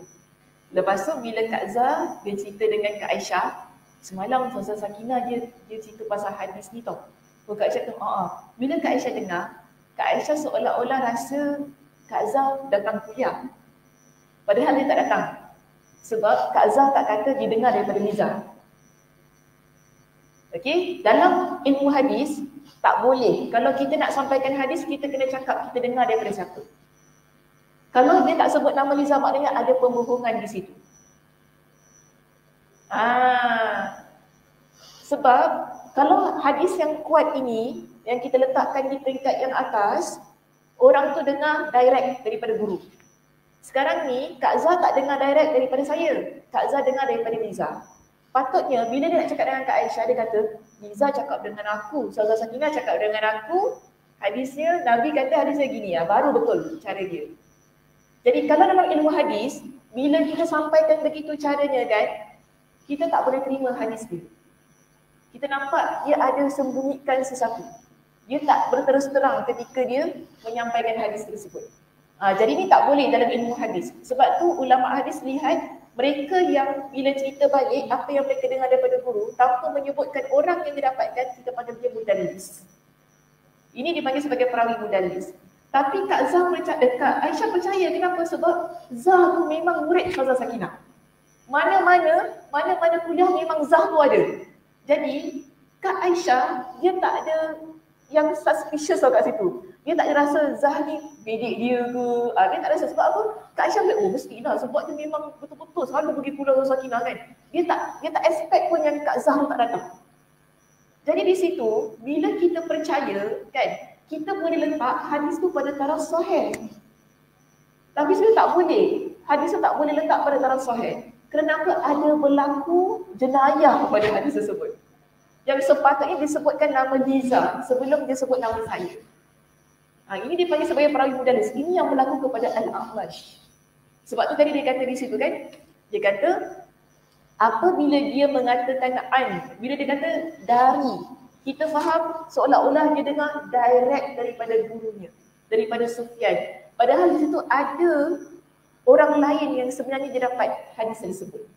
Lepas tu bila Kak Zah dia cerita dengan Kak Aisyah, semalam Ustazah Sakinah dia dia cerita pasal hadis ni tau. Oh Kak Aisyah tu, ah, bila Kak Aisyah dengar, Kak Aisyah seolah-olah rasa Kak Zah datang kuliah. Padahal dia tak datang. Sebab Kak Zah tak kata dia dengar daripada Miza. Okey, dalam ilmu hadis tak boleh. Kalau kita nak sampaikan hadis, kita kena cakap kita dengar daripada siapa. Kalau dia tak sebut nama Liza maknanya ada pembohongan di situ. Ah. Sebab kalau hadis yang kuat ini yang kita letakkan di peringkat yang atas, orang tu dengar direct daripada guru. Sekarang ni Kak Zah tak dengar direct daripada saya. Kak Zah dengar daripada Liza. Patutnya bila dia nak cakap dengan Kak Aisyah dia kata, Liza cakap dengan aku, Saudara Sakinah cakap dengan aku, hadisnya Nabi kata hadisnya gini ya, baru betul cara dia. Jadi kalau dalam ilmu hadis, bila kita sampaikan begitu caranya kan, kita tak boleh terima hadis dia. Kita nampak dia ada sembunyikan sesuatu. Dia tak berterus terang ketika dia menyampaikan hadis tersebut. Ha, jadi ini tak boleh dalam ilmu hadis. Sebab tu ulama hadis lihat mereka yang bila cerita balik apa yang mereka dengar daripada guru tanpa menyebutkan orang yang didapatkan kita panggil dia mudallis. Ini dipanggil sebagai perawi mudallis. Tapi Kak Zah percaya, eh, Kak Aisyah percaya kenapa? Sebab Zah tu memang murid Fazal Sakinah. Mana-mana, mana-mana kuliah memang Zah tu ada. Jadi Kak Aisyah, dia tak ada yang suspicious tau kat situ. Dia tak rasa Zah ni bedik dia ke. Uh, dia tak rasa sebab apa? Kak Aisyah kata, oh mesti lah sebab dia memang betul-betul selalu pergi pulau Sakinah kan. Dia tak dia tak expect pun yang Kak Zah tak datang. Jadi di situ, bila kita percaya kan, kita boleh letak hadis tu pada taraf sahih. Tapi sebenarnya tak boleh. Hadis tu tak boleh letak pada taraf sahih. Kenapa ada berlaku jenayah pada hadis tersebut? Yang sepatutnya disebutkan nama Liza sebelum dia sebut nama saya. Ha, ini dipanggil sebagai perawi mudalis. Ini yang berlaku kepada Al-A'mash. Sebab tu tadi dia kata di situ kan, dia kata apabila dia mengatakan an, bila dia kata dari, kita faham seolah-olah dia dengar direct daripada gurunya, daripada Sufyan. Padahal di situ ada orang lain yang sebenarnya dia dapat hadis tersebut.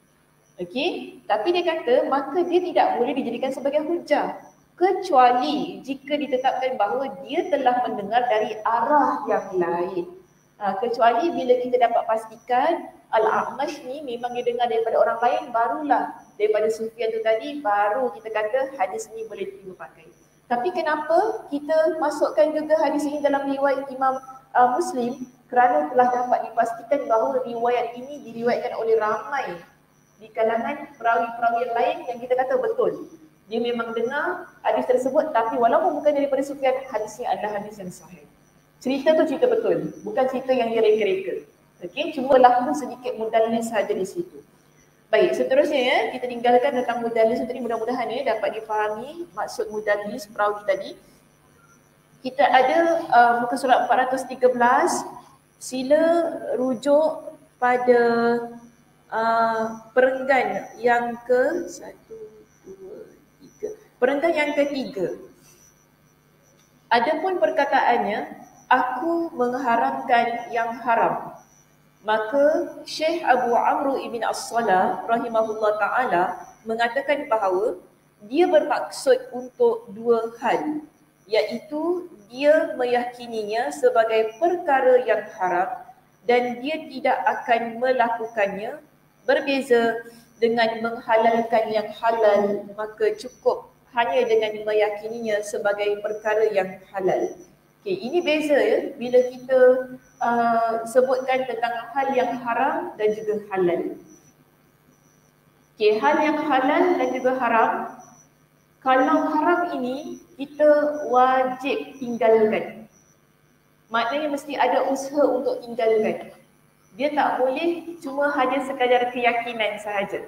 Okey, tapi dia kata maka dia tidak boleh dijadikan sebagai hujah kecuali jika ditetapkan bahawa dia telah mendengar dari arah yang lain. Ha, kecuali bila kita dapat pastikan Al-A'mash ni memang dia dengar daripada orang lain barulah daripada Sufyan tu tadi baru kita kata hadis ni boleh diterima pakai. Tapi kenapa kita masukkan juga hadis ini dalam riwayat Imam uh, Muslim kerana telah dapat dipastikan bahawa riwayat ini diriwayatkan oleh ramai di kalangan perawi-perawi lain yang kita kata betul. Dia memang dengar hadis tersebut tapi walaupun bukan daripada Sufyan, hadisnya adalah hadis yang sahih. Cerita tu cerita betul, bukan cerita yang dia reka-reka. Okey, cuma berlaku sedikit mudallis saja di situ. Baik, seterusnya ya, kita tinggalkan tentang mudallis tadi mudah-mudahan ya dapat difahami maksud mudallis perawi tadi. kita ada uh, muka surat 413 sila rujuk pada uh, perenggan yang ke satu perenggan yang ketiga. Adapun perkataannya aku mengharamkan yang haram. Maka Syekh Abu Amr ibn As-Salah rahimahullah taala mengatakan bahawa dia bermaksud untuk dua hal iaitu dia meyakininya sebagai perkara yang haram dan dia tidak akan melakukannya berbeza dengan menghalalkan yang halal maka cukup hanya dengan meyakininya sebagai perkara yang halal. Okay, ini beza ya bila kita uh, sebutkan tentang hal yang haram dan juga halal. Okay, hal yang halal dan juga haram kalau haram ini kita wajib tinggalkan. Maknanya mesti ada usaha untuk tinggalkan. Dia tak boleh cuma hanya sekadar keyakinan sahaja.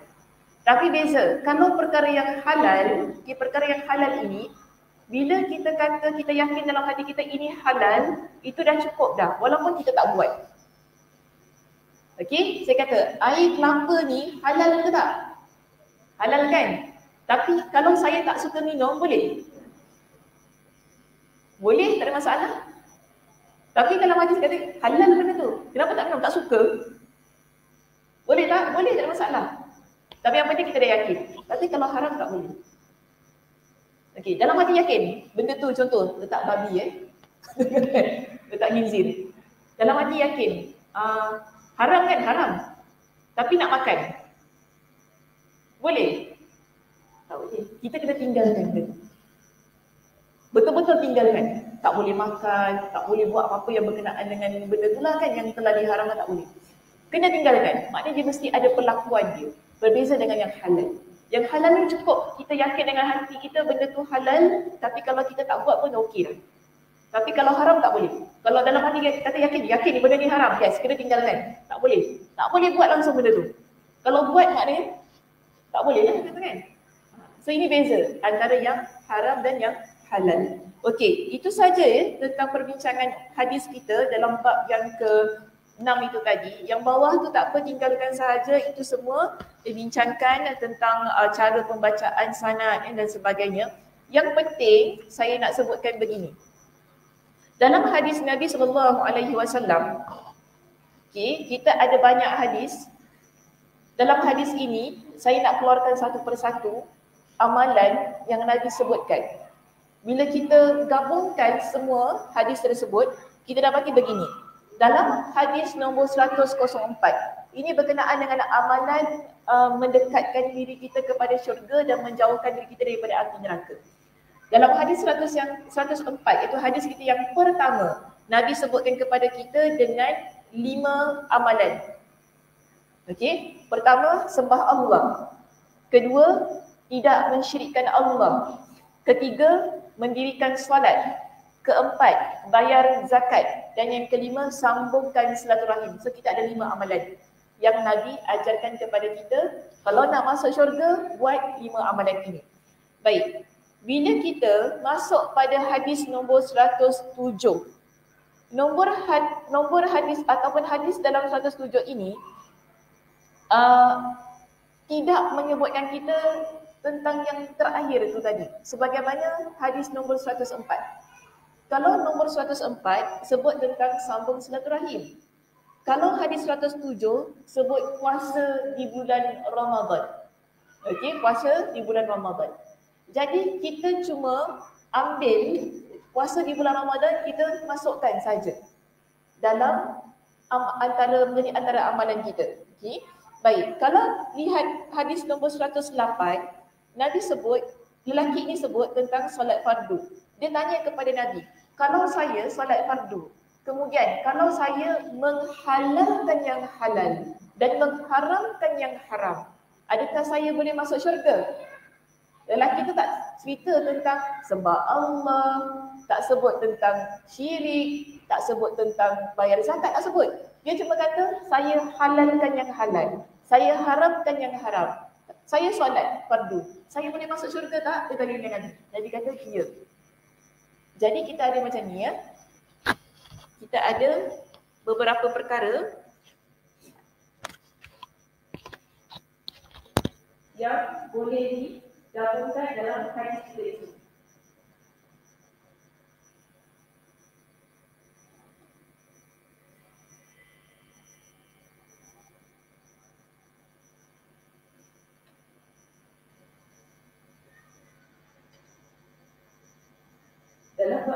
Tapi beza, kalau perkara yang halal, okay, perkara yang halal ini, bila kita kata kita yakin dalam hati kita ini halal, itu dah cukup dah walaupun kita tak buat. Okey, saya kata air kelapa ni halal ke tak? Halal kan? Tapi kalau saya tak suka minum, boleh? Boleh, tak ada masalah. Tapi kalau majlis kata halal benda tu, kenapa tak minum? Tak suka. Boleh tak? Boleh, tak ada masalah. Tapi yang penting kita dah yakin. Tapi kalau haram tak boleh. Okey, dalam hati yakin, benda tu contoh letak babi eh. letak ginzir. Dalam hati yakin, uh, haram kan? Haram. Tapi nak makan. Boleh? Tak boleh. Kita kena tinggalkan benda betul-betul tinggalkan. Tak boleh makan, tak boleh buat apa-apa yang berkenaan dengan benda tu lah kan yang telah diharamkan tak boleh. Kena tinggalkan. Maknanya dia mesti ada perlakuan dia. Berbeza dengan yang halal. Yang halal ni cukup. Kita yakin dengan hati kita benda tu halal. Tapi kalau kita tak buat pun okey lah. Tapi kalau haram tak boleh. Kalau dalam hati kita kata yakin, yakin benda ni haram. Yes, kena tinggalkan. Tak boleh. Tak boleh buat langsung benda tu. Kalau buat maknanya tak boleh lah kata kan. So ini beza antara yang haram dan yang halal. Okey, itu saja ya tentang perbincangan hadis kita dalam bab yang ke enam itu tadi. Yang bawah tu tak apa tinggalkan sahaja itu semua dibincangkan tentang uh, cara pembacaan sanad dan sebagainya. Yang penting saya nak sebutkan begini. Dalam hadis Nabi sallallahu alaihi wasallam okey, kita ada banyak hadis. Dalam hadis ini saya nak keluarkan satu persatu amalan yang Nabi sebutkan. Bila kita gabungkan semua hadis tersebut, kita dapati begini. Dalam hadis nombor 104, ini berkenaan dengan amalan uh, mendekatkan diri kita kepada syurga dan menjauhkan diri kita daripada api neraka. Dalam hadis 100 yang 104, itu hadis kita yang pertama, Nabi sebutkan kepada kita dengan lima amalan. Okey, pertama sembah Allah. Kedua, tidak mensyirikkan Allah. Ketiga, mendirikan solat. Keempat, bayar zakat. Dan yang kelima, sambungkan silaturahim. So kita ada lima amalan yang Nabi ajarkan kepada kita. Kalau nak masuk syurga, buat lima amalan ini. Baik, bila kita masuk pada hadis nombor 107, nombor, had, nombor hadis ataupun hadis dalam 107 ini, uh, tidak menyebutkan kita tentang yang terakhir itu tadi. Sebagaimana hadis nombor 104. Kalau nombor 104 sebut tentang sambung silaturahim. Kalau hadis 107 sebut puasa di bulan Ramadan. Okey, puasa di bulan Ramadan. Jadi kita cuma ambil puasa di bulan Ramadan kita masukkan saja dalam antara menjadi antara amalan kita. Okey. Baik, kalau lihat hadis nombor 108 Nabi sebut, lelaki ini sebut tentang solat fardu. Dia tanya kepada Nabi, kalau saya solat fardu, kemudian kalau saya menghalalkan yang halal dan mengharamkan yang haram, adakah saya boleh masuk syurga? Lelaki itu tak cerita tentang sembah Allah, tak sebut tentang syirik, tak sebut tentang bayar zakat, tak sebut. Dia cuma kata, saya halalkan yang halal, saya haramkan yang haram. Saya solat fardu. Saya boleh masuk syurga tak? Dia tanya dengan Nabi. Nabi kata, ya. Jadi kita ada macam ni ya. Kita ada beberapa perkara yang boleh digabungkan dalam hadis kita itu.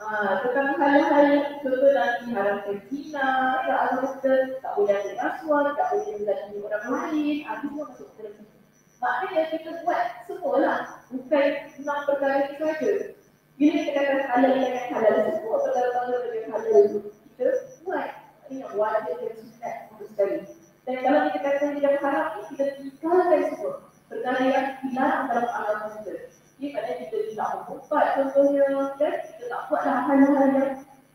Ah, tentang hal-hal contoh nanti haramkan zina, ya Allah kata tak boleh ada rasuah, tak boleh mengganti orang lain, ah, semua masuk dalam situ. Maknanya kita buat semualah, bukan enam perkara itu saja. Bila kita kata halal dengan halal, semua perkara-perkara dengan halal kita buat. Ini yang wajib dan sunat untuk sekali. Dan kalau kita katakan tidak harap ni, kita tinggalkan semua. Perkara yang hilang dalam alam kita. Jadi pada kita tidak membuat contohnya dan kita tak buatlah hal-hal yang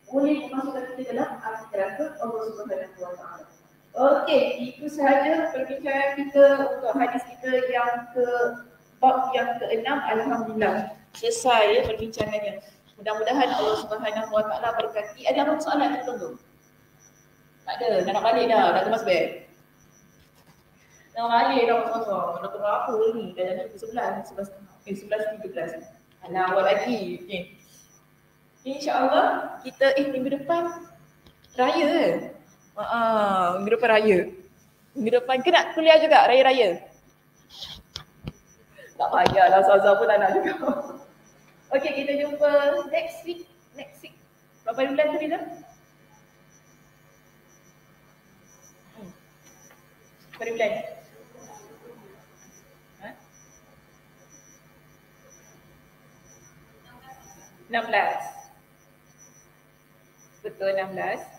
boleh memasukkan kita dalam arti neraka Allah Subhanahu Wa Taala. Okey, itu sahaja perbincangan kita untuk hadis kita yang ke bab yang keenam Alhamdulillah. Selesai ya perbincangannya. Mudah-mudahan Allah Subhanahu Wa Taala berkati. Ada apa soalan tertentu? Tak ada, dah nak balik dah, dah kemas beg. Nak balik dah masa-masa, nak tengok apa ni, dah jadi pukul sebelas, eh sebelas tiga belas. Alah, awal lagi. Okay. InsyaAllah kita eh minggu depan raya ke? Uh, minggu depan raya. Minggu depan ke nak kuliah juga raya-raya? Tak payahlah, Saza pun tak nak juga. Okay, kita jumpa next week. Next week. Berapa bulan tu Riza? Hmm. Berapa bulan? Ha? 16. Betul 16.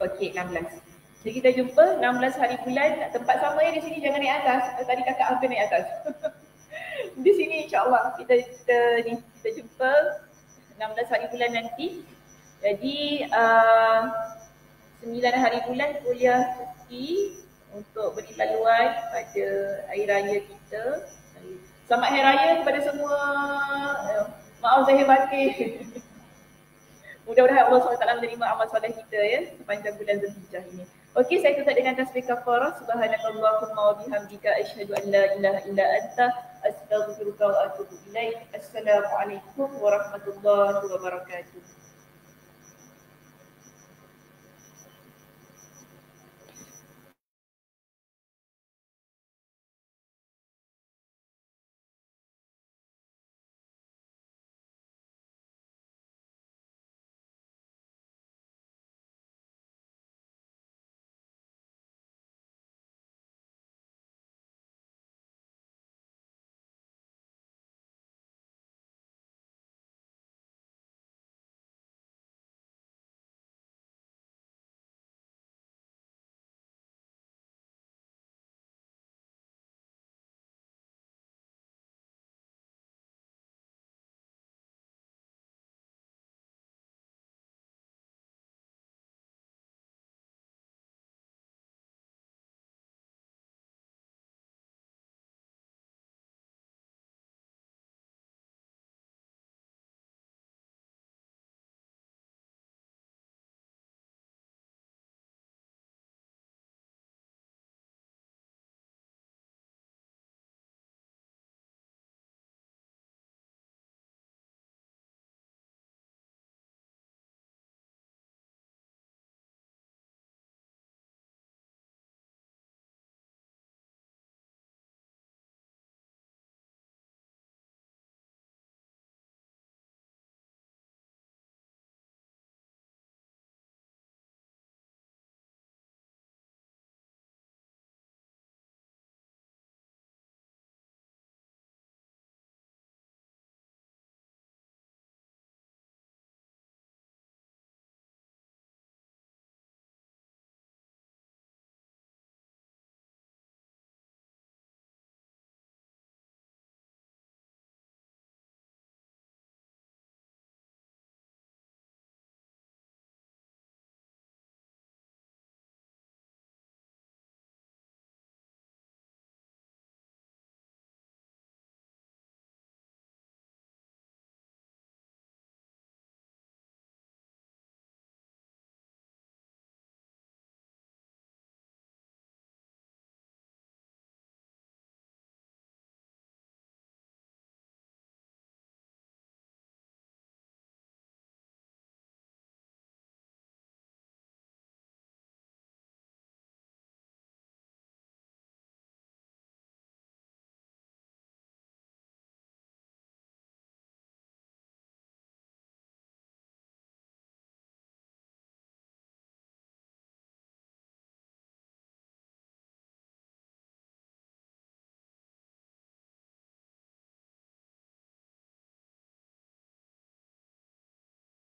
Okey 16. Jadi kita jumpa 16 hari bulan tempat sama ya di sini jangan naik atas. Tadi kakak aku naik atas. di sini insya-Allah kita kita ni kita jumpa 16 hari bulan nanti. Jadi uh, 9 hari bulan kuliah cuti untuk beri laluan pada hari raya kita. Selamat hari raya kepada semua. Uh, maaf zahir batin. Mudah-mudahan Allah SWT menerima amal soleh kita ya sepanjang bulan Zulhijjah ini. Okey, saya tutup dengan tasbih kafarah. Subhanakallahumma wa bihamdika asyhadu an la ilaha illa anta astaghfiruka wa atubu ilaik. Assalamualaikum warahmatullahi wabarakatuh.